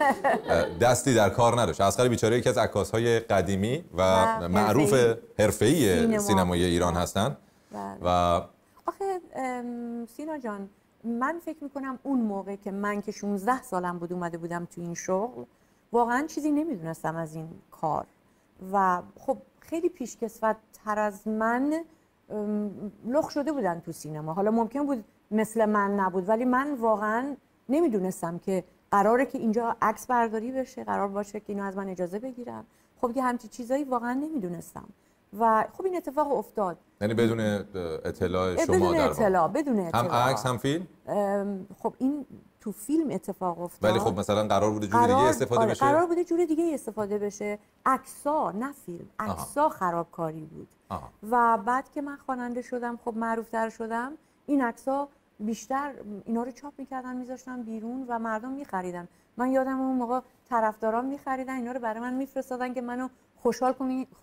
دستی در کار نداشت اسخر بیچاره یکی از عکاس های قدیمی و معروف حرفه‌ای. حرفه‌ای سینما. سینمای ایران هستن بله. و آخه سینا جان من فکر می‌کنم اون موقع که من که 16 سالم بود اومده بودم تو این شغل واقعا چیزی نمی‌دونستم از این کار. و خب خیلی پیشکسوت تر از من لخ شده بودن تو سینما. حالا ممکن بود مثل من نبود ولی من واقعا نمی‌دونستم که قراره که اینجا عکس برداری بشه قرار باشه که اینو از من اجازه بگیرن. خب که همچی چیزایی واقعا نمی‌دونستم. و خب این اتفاق افتاد. یعنی بدون اطلاع شما بدون. اطلاع بدون هم اطلاع. عکس هم فیلم؟ خب این تو فیلم اتفاق افتاد. ولی خب مثلا قرار بوده جور دیگه استفاده آره، بشه. قرار بوده جور دیگه استفاده بشه. عکسا نه فیلم. عکسا خرابکاری بود. آها. و بعد که من خواننده شدم خب معروفتر شدم این عکسا بیشتر اینا رو چاپ می‌کردن میذاشتن بیرون و مردم میخریدن. من یادم اون موقع طرفداران میخریدن اینا رو برای من میفرستادن که منو خوشحال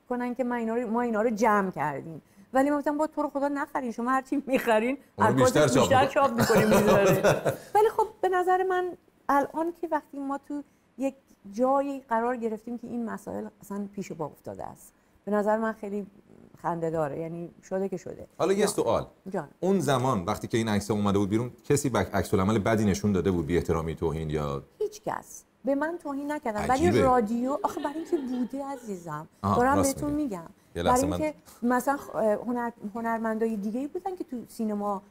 کنن که من اینا رو ما اینا رو جمع کردیم. ولی من گفتم با تو رو خدا نخرین شما هر چی می‌خرین بیشتر بیشتر. چاپ می‌کنیم می‌ذاره ولی خب به نظر من الان که وقتی ما تو یک جایی قرار گرفتیم که این مسائل اصلا پیش پا افتاده است. به نظر من خیلی خنده داره یعنی شده که شده. حالا یه سوال. جان. اون زمان وقتی که این عکس اومده بود بیرون کسی بک عکس العمل بدی نشون داده بود بی احترامی توهین یا هیچ کس. به من توهین نکردن. ولی رادیو آخه برای اینکه بوده عزیزم. دارم بهتون. میگم. برای لحظه من- اینکه مثلا هنر هنرمندای دیگه ای بودن که تو سینما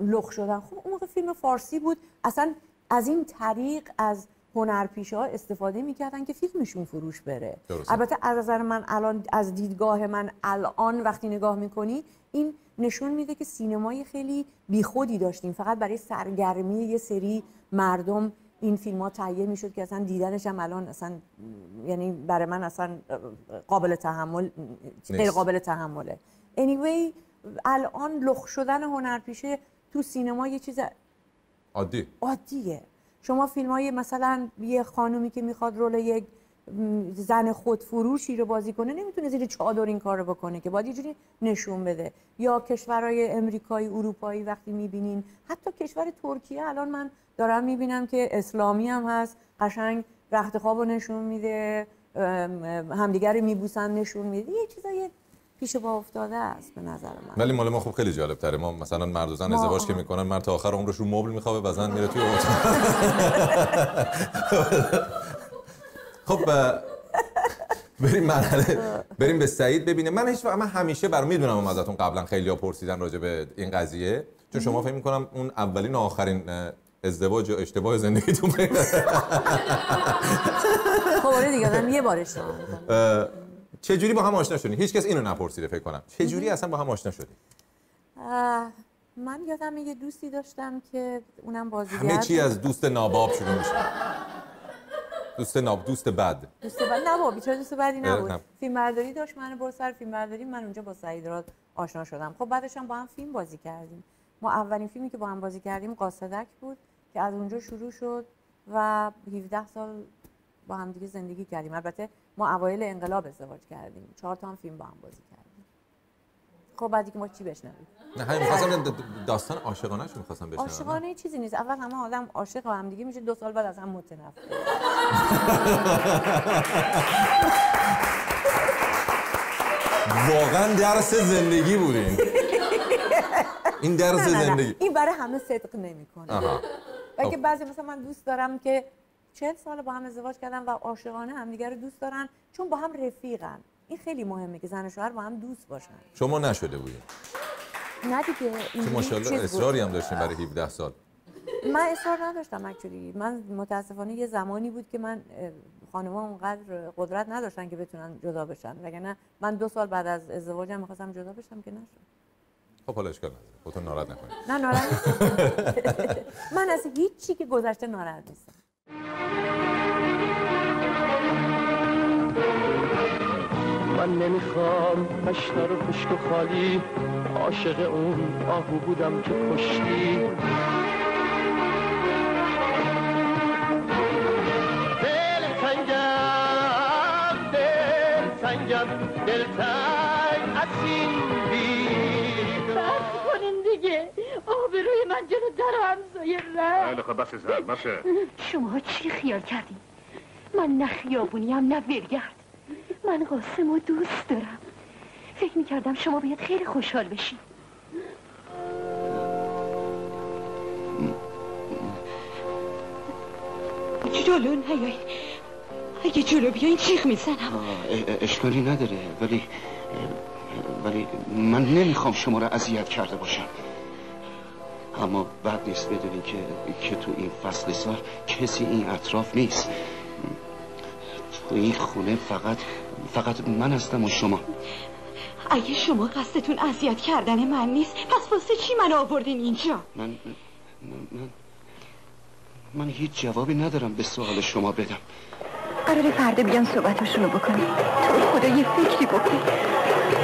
لخ شدن. خب اون موقع فیلم فارسی بود. اصلا از این طریق از هنرپیشه ها استفاده می‌کردن که فیلمشون فروش بره. درسته. البته از نظر من الان از دیدگاه من الان وقتی نگاه می‌کنی این نشون میده که سینمای خیلی بیخودی داشتیم. فقط برای سرگرمی یه سری مردم این فیلم ها تهیه می‌شد که اصلا دیدنش هم الان اصلا یعنی برای من اصلا قابل تحمل غیر. قابل تحمله. Anyway الان لخ شدن هنرپیشه تو سینما یه چیز عادی عادیه. شما فیلم های مثلا یه خانومی که می‌خواد رول یک زن خودفروشی رو بازی کنه نمی‌تونه زیر چادر این کار رو بکنه که باید یه جوری نشون بده. یا کشورهای امریکایی اروپایی وقتی می‌بینین حتی کشور ترکیه الان من دارم می‌بینم که اسلامی هم هست قشنگ رخت خواب رو نشون میده همدیگر رو میبوسن نشون میده. یه چیزای پیش پا افتاده است به نظر من. ولی مال ما خب خیلی جالب تره ما مثلا مرد و زن ازدواج که. می‌کنن مرد تا آخر عمرش رو مبل میخوابه و زن میره توی اتاق. خب بریم مرحله بریم به سعید ببینیم. من هیچ من همیشه بر می‌دونم ازتون قبلا خیلی ها پرسیدن راجع به این قضیه. چون شما فکر می‌کنم اون اولین و آخرین ازدواج و اشتباه زندگیتون بود. خب آره دیگه آدم یه بار اشتباه می‌کنه. چه جوری با هم آشنا شدین؟ هیچ کس اینو نپرسیده فکر کنم. چه جوری اصلا با هم آشنا شدین؟ من یادم یه دوستی داشتم که اونم بازیگر همه چی. از دوست ناباب شروع میشه. دوست ناب دوست بد. دوست بد؟ نه بابا بیچاره دوست بدی نبود. فیلم برداری داشت من برد سر فیلم برداری من اونجا با سعید راد آشنا شدم. خب بعدش هم با هم فیلم بازی کردیم. ما اولین فیلمی که با هم بازی کردیم قاصدک بود که از اونجا شروع شد و 17 سال با هم دیگه زندگی کردیم. البته ما اوایل انقلاب ازدواج کردیم. چهار تا هم فیلم با هم بازی کردیم. خب بعدی که ما چی بشنویم؟ نه همین می‌خواستم داستان عاشقانه شو می‌خواستم بشنوم عاشقانه چیزی نیست. اول همه آدم عاشق هم دیگه میشه دو سال بعد از هم متنفر. واقعا درس زندگی بودین. این درس. زندگی. این برای همه صدق نمی‌کنه. بلکه خب. بعضی مثلا من دوست دارم که چهل سال با هم ازدواج کردن و عاشقانه همدیگه رو دوست دارن چون با هم رفیقن. این خیلی مهمه که زن و شوهر با هم دوست باشن. شما نشده بودین. نه دیگه که ماشاءالله بود. اصراری هم داشتین برای 17 سال. من اصرار نداشتم اکچولی من متاسفانه یه زمانی بود که من اه، خانم‌ها اونقدر قدرت نداشتن که بتونن جدا بشن. وگرنه من دو سال بعد از ازدواجم می‌خواستم جدا بشم که نشد. خب حالا اشکال نداره. خودتون ناراحت نکنید. نه ناراحت. من از هیچ چی که گذشته ناراحت نیستم. من نمی‌خوام مشتر و خشک و خالی. عاشق اون آهو بودم که کشتی. دل سنگم دل سنگم دل تنگ از این بیدار. کنین دیگه. آبروی من جلو در همسایه رفت خیلی خب بس زد باشه شما چی خیال کردین؟ من نه خیابونی هم نه ولگرد من قاسم و دوست دارم. فکر می‌کردم شما باید خیلی خوشحال بشین جلو نیایی اگه جلو بیاین چیخ می‌زنم. اشکالی نداره ولی ولی من نمی‌خوام شما را اذیت کرده باشم. اما بد نیست بدونی که که تو این فصل سال کسی این اطراف نیست. تو این خونه فقط فقط من هستم و شما. اگه شما قصدتون اذیت کردن من نیست پس واسه چی من آوردین اینجا؟ من من من, من هیچ جوابی ندارم به سوال شما بدم. قرار فردا بیان صحبتشونو بکنی. تو خدا یه فکری بکن.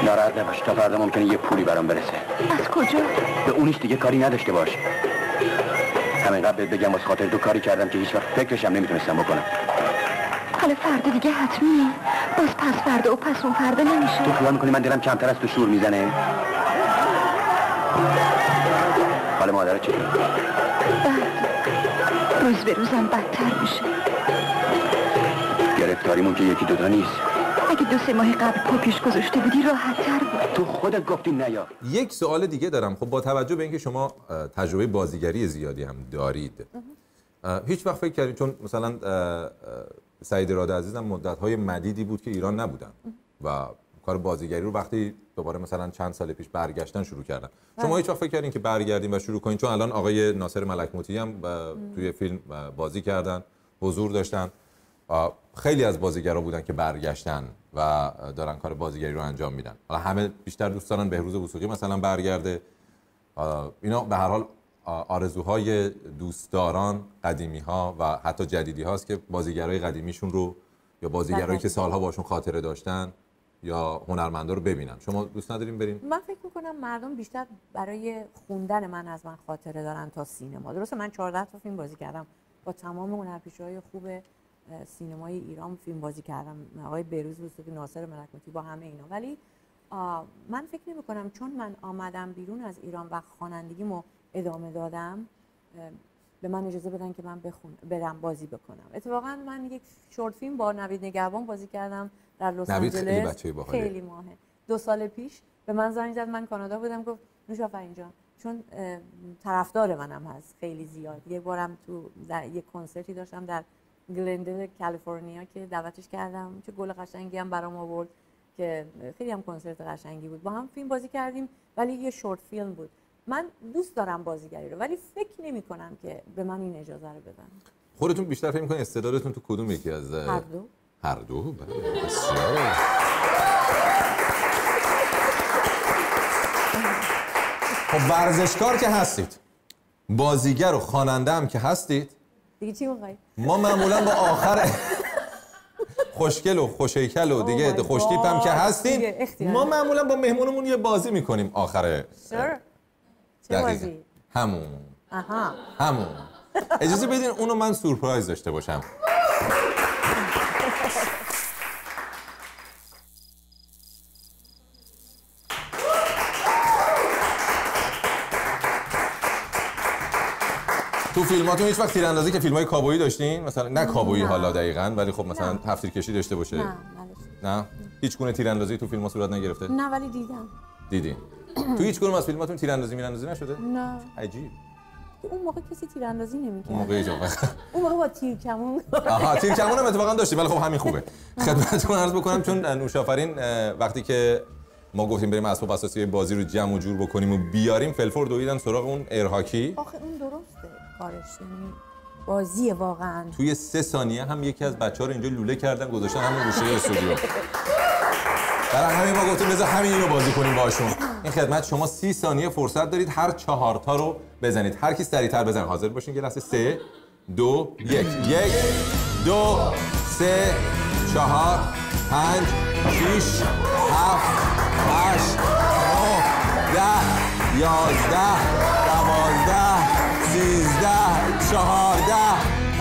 ناراحت نباش. تا فردا ممکنه یه پولی برام برسه. از کجا؟ به اونیش دیگه کاری نداشته باش. همین قبل بهت بگم واسه خاطر تو کاری کردم که هیچ وقت فکرشم نمی‌تونستم بکنم. حالا فردا دیگه حتمی. باز پس فردا و پس اون فردا نمیشه. تو خیال می‌کنی؟ من دلم کمتر از تو شور می‌زنه. حال مادر چطور؟ روز به روزم بدتر میشه. گرفتاریمون که یکی دوتا نیست. اگه دو سه ماه قبل پا پیش گذاشته بودی راحت تر بود. تو خودت گفتی نیا یک سوال دیگه دارم. خب با توجه به اینکه شما تجربه بازیگری زیادی هم دارید. هیچ وقت فکر کردید چون مثلا سعید راده عزیزم مدت های مدیدی بود که ایران نبودن و کار بازیگری رو وقتی دوباره مثلا چند سال پیش برگشتن شروع کردن. شما هیچ وقت فکر کردین که برگردین و شروع کنین؟ چون الان آقای ناصر ملک موتی هم توی فیلم بازی کردن حضور داشتن. خیلی از بازیگرا بودن که برگشتن و دارن کار بازیگری رو انجام میدن. حالا همه بیشتر دوست دارن بهروز وثوقی مثلا برگرده. اینا به هر حال آرزوهای دوستداران قدیمی ها و حتی جدیدی هاست که بازیگرای قدیمیشون رو یا بازیگرایی که سالها باشون خاطره داشتن یا هنرمندا رو ببینن. شما دوست ندارین برین من فکر می‌کنم مردم بیشتر برای خوندن من از من خاطره دارن تا سینما. درسته من 14 تا فیلم بازی کردم. با تمام هنرپیشه‌های خوب سینمای ایران فیلم بازی کردم. آقای بروز وثوقی ناصر ملکوتی با همه اینا. ولی من فکر نمی کنم چون من آمدم بیرون از ایران و خوانندگیمو ادامه دادم به من اجازه بدن که من بخون برم بازی بکنم. اتفاقا من یک شورت فیلم با نوید نگهبان بازی کردم در لس خیلی آنجلس. باحالیه. خیلی ماهه. دو سال پیش به من زنگ زد من کانادا بودم گفت نوشا جان چون طرفدار منم هست خیلی زیاد. یه بارم تو در یک کنسرتی داشتم در گلندل کالیفرنیا که دعوتش کردم چه گل قشنگی هم برام آورد که خیلی هم کنسرت قشنگی بود. با هم فیلم بازی کردیم ولی یه شورت فیلم بود. من دوست دارم بازیگری رو ولی فکر نمی کنم که به من این اجازه رو بدن. خودتون بیشتر فکر می‌کنین استعدادتون تو کدوم یکی از هر دو. هر دو؟ بله بسیار. خب ورزشکار که هستید بازیگر و خواننده هم که هستید دیگه چی می‌خوای؟ ما معمولا با آخر خوشگل و خوشیکل و دیگه Oh my خوشتیپ هم که. هستیم دیگه اختیار ما. معمولا با مهمونمون یه بازی می‌کنیم آخر دقیقاً. همون. آها. همون. اجازه بدین اونو من سورپرایز داشته باشم. تو فیلماتون هیچ وقت تیراندازی که فیلم های کابویی داشتین؟ مثلا نه کابویی حالا دقیقاً ولی خب مثلا تفسیر کشی داشته باشه. نه نداشتم. نه؟ هیچ گونه تیراندازی تو فیلم ها صورت نگرفته؟ نه ولی دیدم. دیدین تو هیچ کدوم از فیلماتون تیراندازی میراندازی نشده؟ نه. عجیب. اون موقع کسی تیراندازی اون نمی‌کرد موقع ایجاب. اون موقع با تیر کمون آها تیر کمون هم اتفاقا داشتیم ولی خب همین خوبه. خدمتتون عرض بکنم چون نوشافرین وقتی که ما گفتیم بریم اسباب اساسی بازی رو جمع و جور بکنیم و بیاریم فلفور دویدن سراغ اون ارهاکی. آخه اون درسته کارش یعنی بازیه واقعا. توی سه ثانیه هم یکی از بچه ها رو اینجا لوله کردن گذاشتن همون گوشه استودیو. برای همین ما گفتیم بذار همین رو بازی کنیم باشون این خدمت شما سی ثانیه فرصت دارید هر چهار تا رو بزنید. هر کی سریعتر بزنه حاضر باشین یه لحظه. سه دو یک. یک دو سه چهار پنج شیش هفت هشت نه ده یازده دوازده سیزده چهارده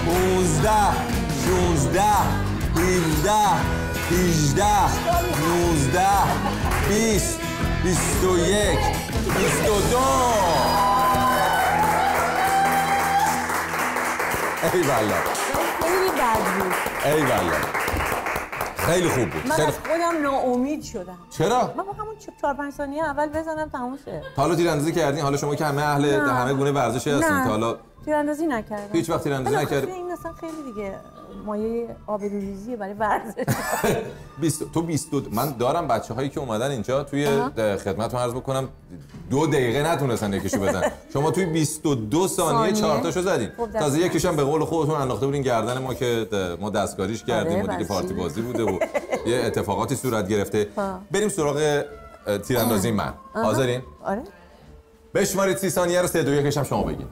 پونزده شونزده هیلده هیجده نوزده بیست. بیست و یک بیست و دو ای والا خیلی بد بود ای والا خیلی خوب بود من خیلی از خودم ناامید شدم چرا؟ من با همون چ- چهار پنج ثانیه اول بزنم تموم شه حالا تیراندازی کردین حالا شما که همه اهل. همه گونه ورزشی هستین. تا حالا تیراندازی نکردم هیچ وقت تیراندازی نکردی؟ این اصلا خیلی دیگه مایه آبروریزیه برای ورزش. 20 تو 22 من دارم بچه هایی که اومدن اینجا توی خدمتتون عرض بکنم دو دقیقه نتونستن یکیشو بزنن. شما توی 22 ثانیه ثانیه؟ چهار تاشو زدین. خب، تازه یکیشم به قول خودتون انداخته بودین گردن ما که ما دستکاریش کردیم و دیگه. پارتی بازی بوده و یه اتفاقاتی صورت گرفته. بریم سراغ تیراندازی من. حاضرین؟ آره. بشمارید 30 ثانیه رو 3 2 1 هم شما بگین.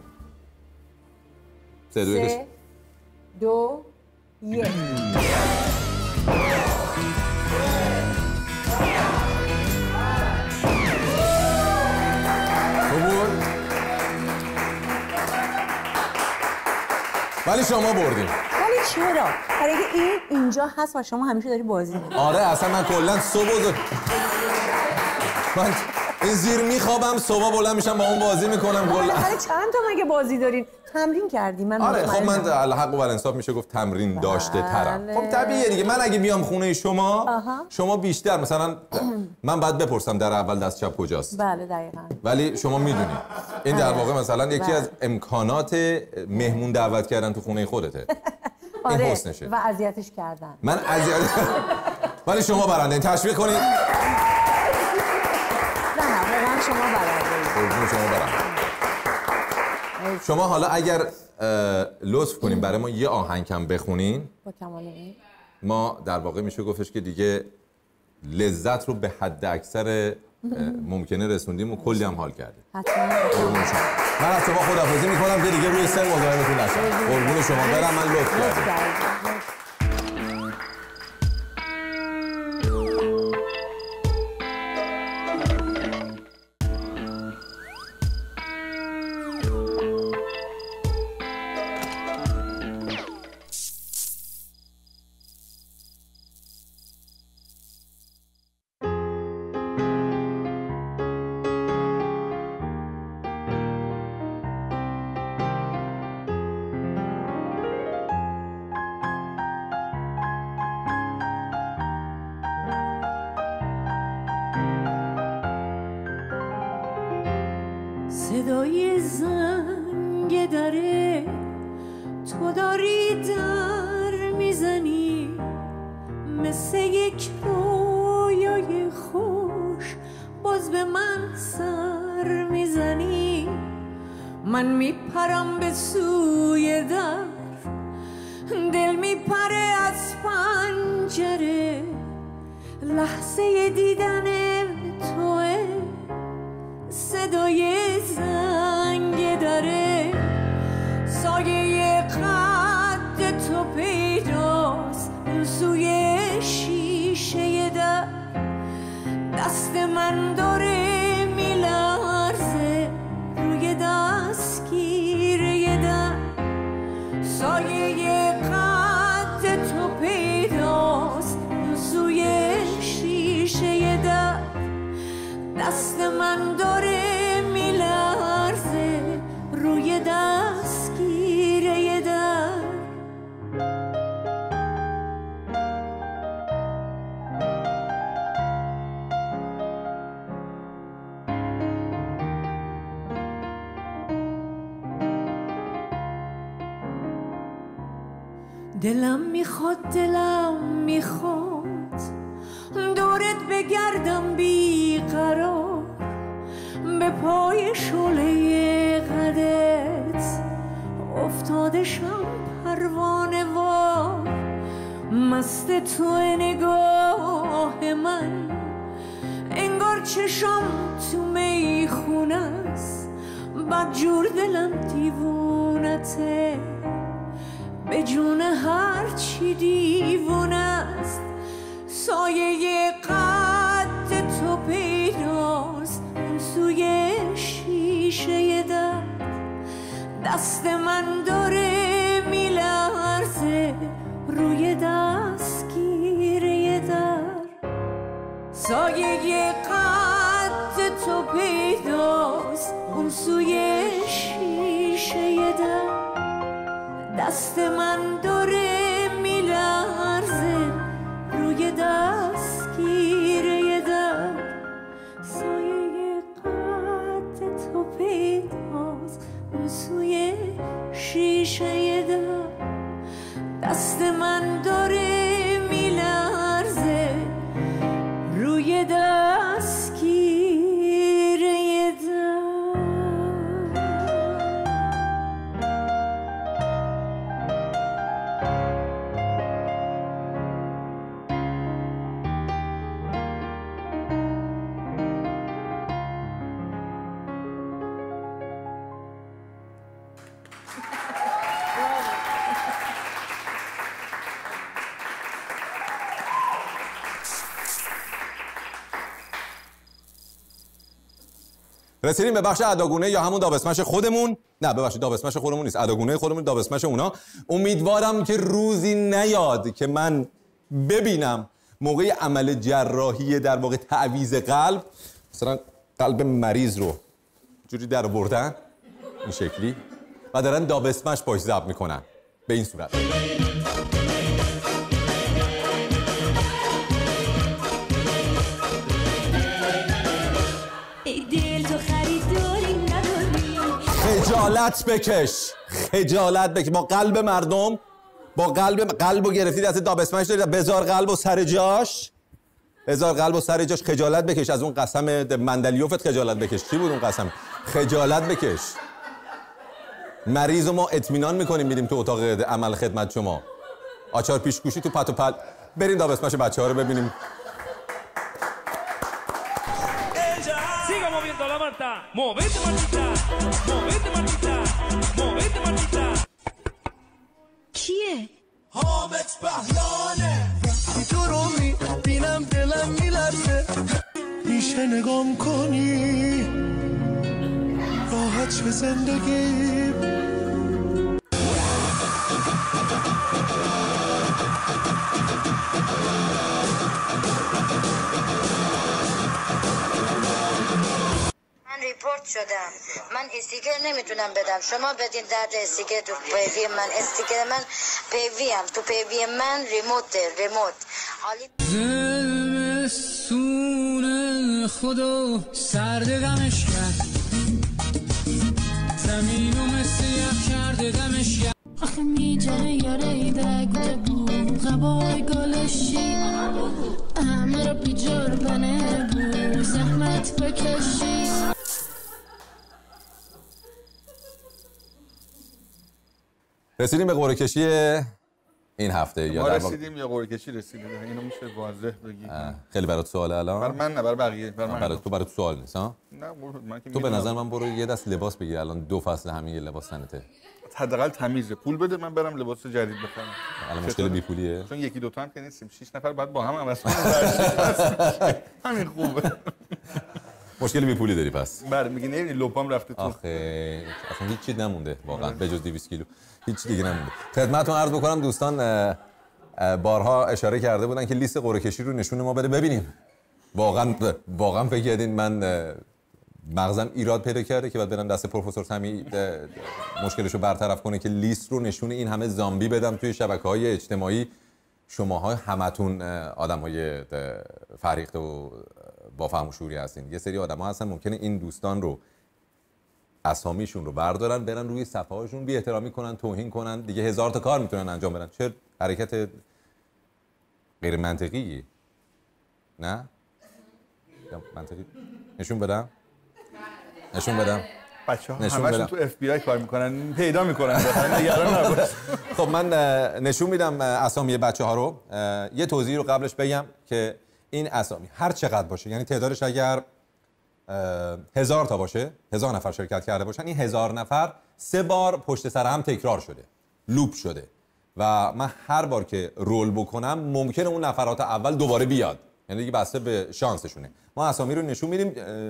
3 2 1 سه دو بود ولی شما بردین ولی چرا؟ برای اینکه این اینجا هست و شما همیشه داری بازی می‌کنی. آره اصلا من کلا صبح و من این زیر میخوابم صبح بلند میشم با اون بازی می‌کنم کلا بالاخره چند تا مگه بازی دارین؟ تمرین کردی من آره خب من. الحق و انصاف میشه گفت تمرین داشته ترم بله. خب طبیعیه دیگه من اگه بیام خونه شما. شما بیشتر مثلا من بعد بپرسم در اول دست چپ کجاست بله دقیقا ولی شما می‌دونید این در بله. واقع مثلا یکی بله. از امکانات مهمون دعوت کردن تو خونه خودته این آره حسنشه و اذیتش کردن من اذیت ولی شما برنده تشویق کنید واقعا شما برنده شما برم شما حالا اگر لطف کنیم برای ما یه آهنگ هم بخونین. با ما در واقع میشه گفتش که دیگه لذت رو به حد اکثر ممکنه رسوندیم و کلی هم حال کردیم. من از شما خدافظی می‌کنم که دیگه روی سن مزاحمتون نشم. قربون. شما. برم من لطف لطف کردم پای شله قدت افتادشم پروانه وار مست تو نگاه من. انگار چشم تو می‌خونه است. بدجور دلم دیوونته به جون هر چی دیوونه است. سایه دست من داره میلرزه روی دستگیره در. سایه قد تو پیداست اون سوی شیشه در. دست من داره میلرزه روی دستگیره شیشه در دست من داره رسیدیم به بخش اداگونه یا همون دابسمش خودمون؟ نه ببخشید دابسمش خودمون نیست. اداگونه خودمون دابسمش اونا. امیدوارم که روزی نیاد که من ببینم موقع عمل جراحی در واقع تعویز قلب. مثلا قلب مریض رو جوری در بردن این شکلی و دارن دابسمش باش ضبط می‌کنن. به این صورت. خجالت بکش. خجالت بکش. با قلب مردم با قلب قلب و گرفتی دست دابسمش داری. بزار قلب و سر جاش. بزار قلب و سر جاش خجالت بکش. از اون قسم مندلیوفت خجالت بکش. چی بود اون قسم؟ خجالت بکش. مریض رو ما اطمینان می‌کنیم میریم تو اتاق عمل خدمت شما. آچار پیشگوشی تو پت و پل. بریم دابسمش بچه ها رو ببینیم. Siga moviendo la Marta. Movete, Martita. Movete. کیه؟ حامد بهلانه تو رو می‌بینم دلم میلرزه. میشه نگام کنی. راحت به زندگی. ریپورت شدم. من استیکر نمی‌تونم بدم. شما بدین درد استیکر تو پیوی من. استیکر من پیوی هم تو پیوی من ریموت ریموت. حالی زمستون خدا سرد غمش کرد. زمین و مثل یخ کرده دمش کرد آخه میجه یاره دگه بو غبای گلشی همه رو بیجار بنه بو زحمت بکشی رسیدیم به قرعه کشی این هفته. یا ما رسیدیم یا قرعه کشی رسیدیم. اینو میشه واضح بگی. خیلی برات سوال الان. برای من نه برای بقیه برای من برای تو برای تو سوال نیست ها؟ نه من که تو به. نظر من برو یه دست لباس بگیر. الان دو فصل همین لباس تنته. حداقل تمیزه. پول بده من برم لباس جدید بخرم. الان مشکل چطوره؟ بیپولیه. چون یکی دوتا هم که نیستیم. شش نفر باید با هم عوض کنیم همین خوبه. مشکل بیپولی داری پس. بله میگی نمی‌دونی لپام رفته تو. آخه اصلا هیچ چیز نمونده واقعا به جز 200 کیلو. هیچ دیگه نمونده. خدمتتون عرض بکنم دوستان بارها اشاره کرده بودن که لیست قرعه کشی رو نشون ما بده ببینیم. واقعا واقعا فکر کردین من مغزم ایراد پیدا کرده که بعد برم دست پروفسور سمی مشکلش رو برطرف کنه که لیست رو نشون این همه زامبی بدم توی شبکه های اجتماعی. شماها همتون آدم های فریخته و با فهم و شعوری هستین. یه سری آدم ها هستن ممکنه این دوستان رو اسامیشون رو بردارن برن روی صفحه هاشون بی احترامی کنن توهین کنن. دیگه هزار تا کار می‌تونن انجام بدن. چه حرکت غیر منطقی نه؟ منطقی؟ نشون بدم؟ نشون بدم؟ بچه ها نشون بدم. تو اف بی آی کار می‌کنن پیدا می‌کنن. نگران نباش. خب من نشون میدم اسامی بچه ها رو یه توضیح رو قبلش بگم که این اسامی هر چقدر باشه یعنی تعدادش اگر هزار تا باشه هزار نفر شرکت کرده باشن. این هزار نفر سه بار پشت سر هم تکرار شده loop شده. و من هر بار که roll بکنم ممکنه اون نفرات اول دوباره بیاد. یعنی دیگه بسته به شانسشونه. ما اسامی رو نشون میدیم.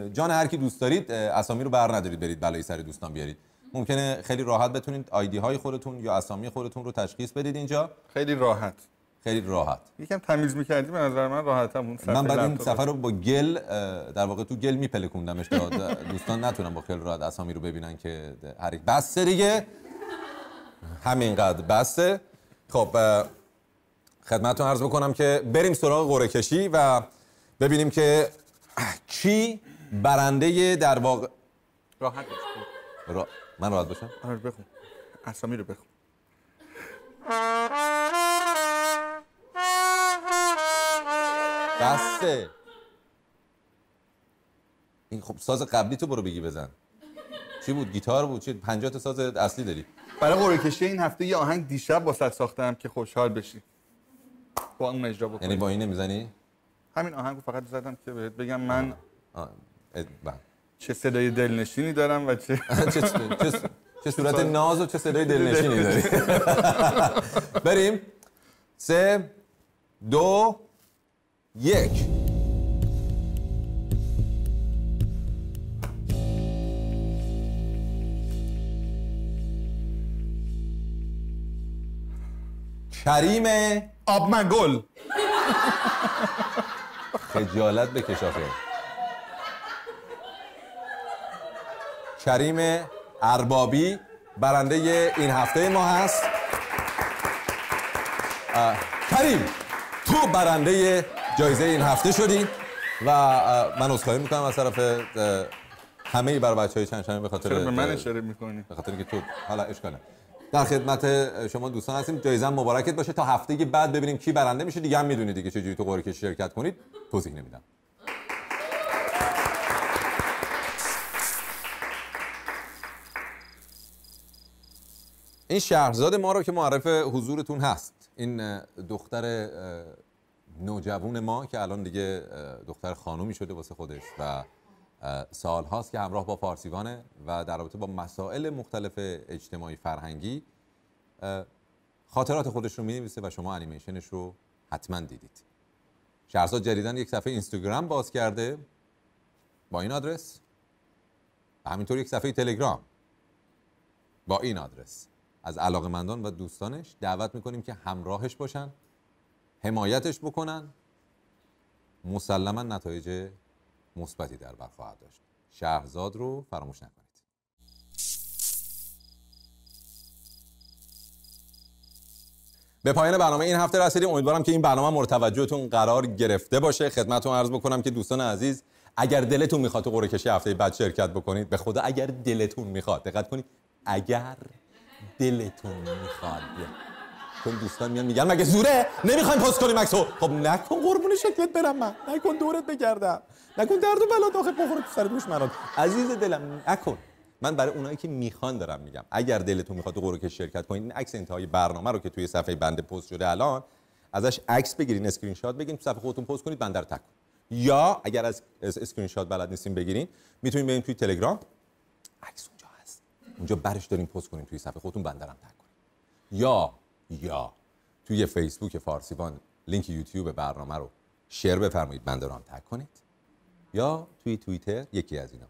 جان هر کی دوست دارید اسامی رو بر ندارید برید بلای سر دوستان بیارید. ممکنه خیلی راحت بتونید آیدی های خودتون یا اسامی خودتون رو تشخیص بدید اینجا. خیلی راحت. خیلی راحت. یکم تمیز می‌کردی به نظر من راحتم اون من بعد این. سفر رو با گل در واقع تو گل میپلکوندمش تا دوستان نتونن با خیلی راحت اسامی رو ببینن که هر یک- بسته دیگه. همینقدر بسته. خب خدمتتون عرض بکنم که بریم سراغ قرعه کشی و ببینیم که کی برنده در واقع راحت را... من راحت باشم؟ آره بخون. اسامی رو بخون. بسته. این خب ساز قبلی تو برو بگی بزن. چی بود؟ گیتار بود؟ چی؟ 50 تا ساز اصلی داری. برای قرعه کشی این هفته یه آهنگ دیشب واسه ساختم که خوشحال بشی. با اون اجرا بکنی. یعنی با این نمی‌زنی همین آهنگو فقط زدم که بهت بگم من آه، اه، بله. چه صدای دلنشینی دارم و چه چه, چه, چه صورت ناز و چه صدای دلنشینی داری. بریم. سه دو یک. کریم آبمگل خجالت بکش آخه. کریم اربابی برنده این هفته ما هست. کریم. تو برنده جایزه این هفته شدی و من عذرخواهی می‌کنم از طرف همه بر بچه های چند شنبه به خاطر به من اشاره می‌کنی؟ به خاطر اینکه تو حالا اشکاله. در خدمت شما دوستان هستیم. جایزه مبارکت باشه. تا هفته بعد ببینیم کی برنده میشه. دیگه هم می‌دونید دیگه چجوری تو قرعه شرکت کنید. توضیح نمیدم. این شهرزاد ما رو که معرف حضورتون هست. این دختر اه، نوجوان ما که الان دیگه دختر خانومی شده واسه خودش و سال هاست که همراه با فارسیوانه و در رابطه با مسائل مختلف اجتماعی فرهنگی خاطرات خودش رو می و شما انیمیشنش رو حتما دیدید. شهرزاد جدیدن یک صفحه اینستاگرام باز کرده. با این آدرس؟ و همینطور یک صفحه تلگرام. با این آدرس. از علاقمندان و دوستانش دعوت می‌کنیم که همراهش باشن حمایتش بکنن. مسلما نتایج مثبتی در بر خواهد داشت. شهرزاد رو فراموش نکنید. به پایان برنامه این هفته رسیدیم. امیدوارم که این برنامه مورد توجهتون قرار گرفته باشه. خدمتتون عرض بکنم که دوستان عزیز اگر دلتون می‌خواد تو قرعه کشی هفته بعد شرکت بکنید به خدا اگر دلتون می‌خواد دقت کنید اگر دلتون می‌خواد چون دوستان میان میگن مگه زوره؟ نمی‌خوایم پست کنیم عکسو. خب نکن قربون شکلت برم من. نکن دورت بگردم. نکن درد و بلات بخوره تو سر دشمنات عزیز دلم نکن. من برای اونایی که می‌خوان دارم میگم. اگر دلتون می‌خواد قرعه کشی شرکت کنید این عکس انتهای برنامه رو که توی صفحه بنده پست شده الان ازش عکس بگیرین اسکرین شات بگیرین تو صفحه خودتون پست کنید بنده رو tag. یا اگر از اسکرین شات بلد نیستین بگیرین می‌تونین برین توی تلگرام. عکس اونجا برش دارین پست کنین توی صفحه خودتون هم تک کنید یا یا توی فیسبوک فارسیوان لینک یوتیوب برنامه رو شیر بفرمایید بنده رو هم تک کنید. یا توی توییتر یکی از اینا.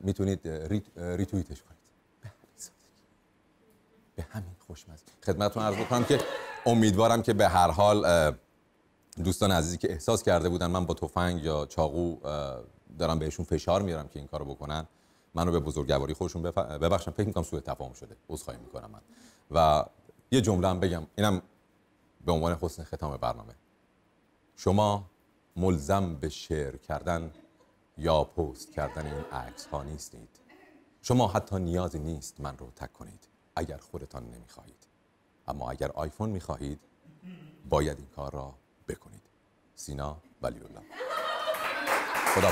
می‌تونید ریتوییتش کنید. به همین سادگی. به همین خوشمزه. خدمتتون عرض بکنم که امیدوارم که به هر حال دوستان عزیزی که احساس کرده بودن من با تفنگ یا چاقو دارم بهشون فشار میارم که این کارو بکنن. منو به بزرگواری خودشون ببخشن. فکر می‌کنم سوء تفاهم شده. عذرخواهی می‌کنم من. و یه جمله هم بگم. اینم به عنوان حسن ختام برنامه. شما ملزم به شیر کردن یا پست کردن این عکس ها نیستید. شما حتی نیازی نیست من رو تک کنید اگر خودتان نمی‌خواهید. اما اگر آیفون می‌خواهید باید این کار را بکنید. سینا ولی الله خدا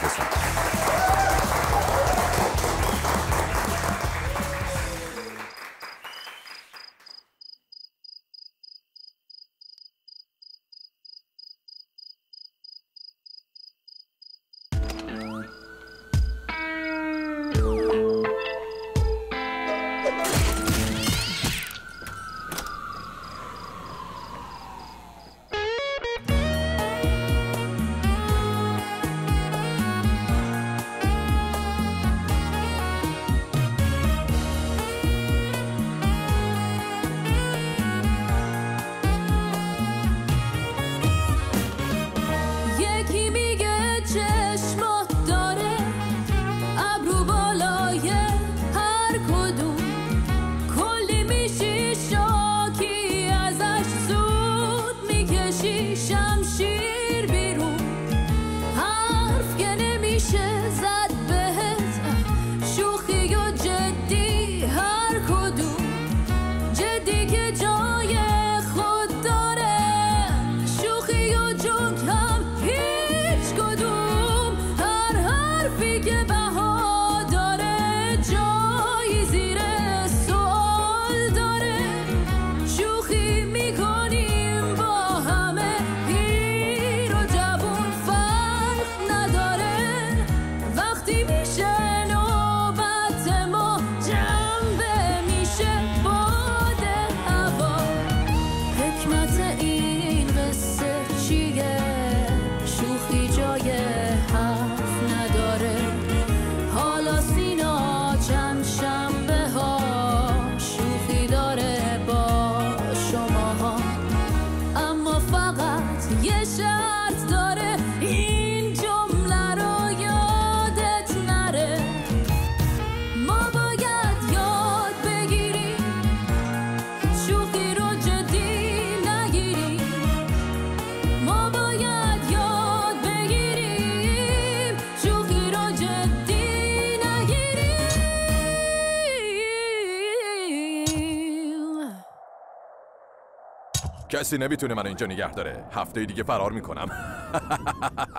کسی نمی‌تونه منو اینجا نگه داره. هفته دیگه فرار می‌کنم.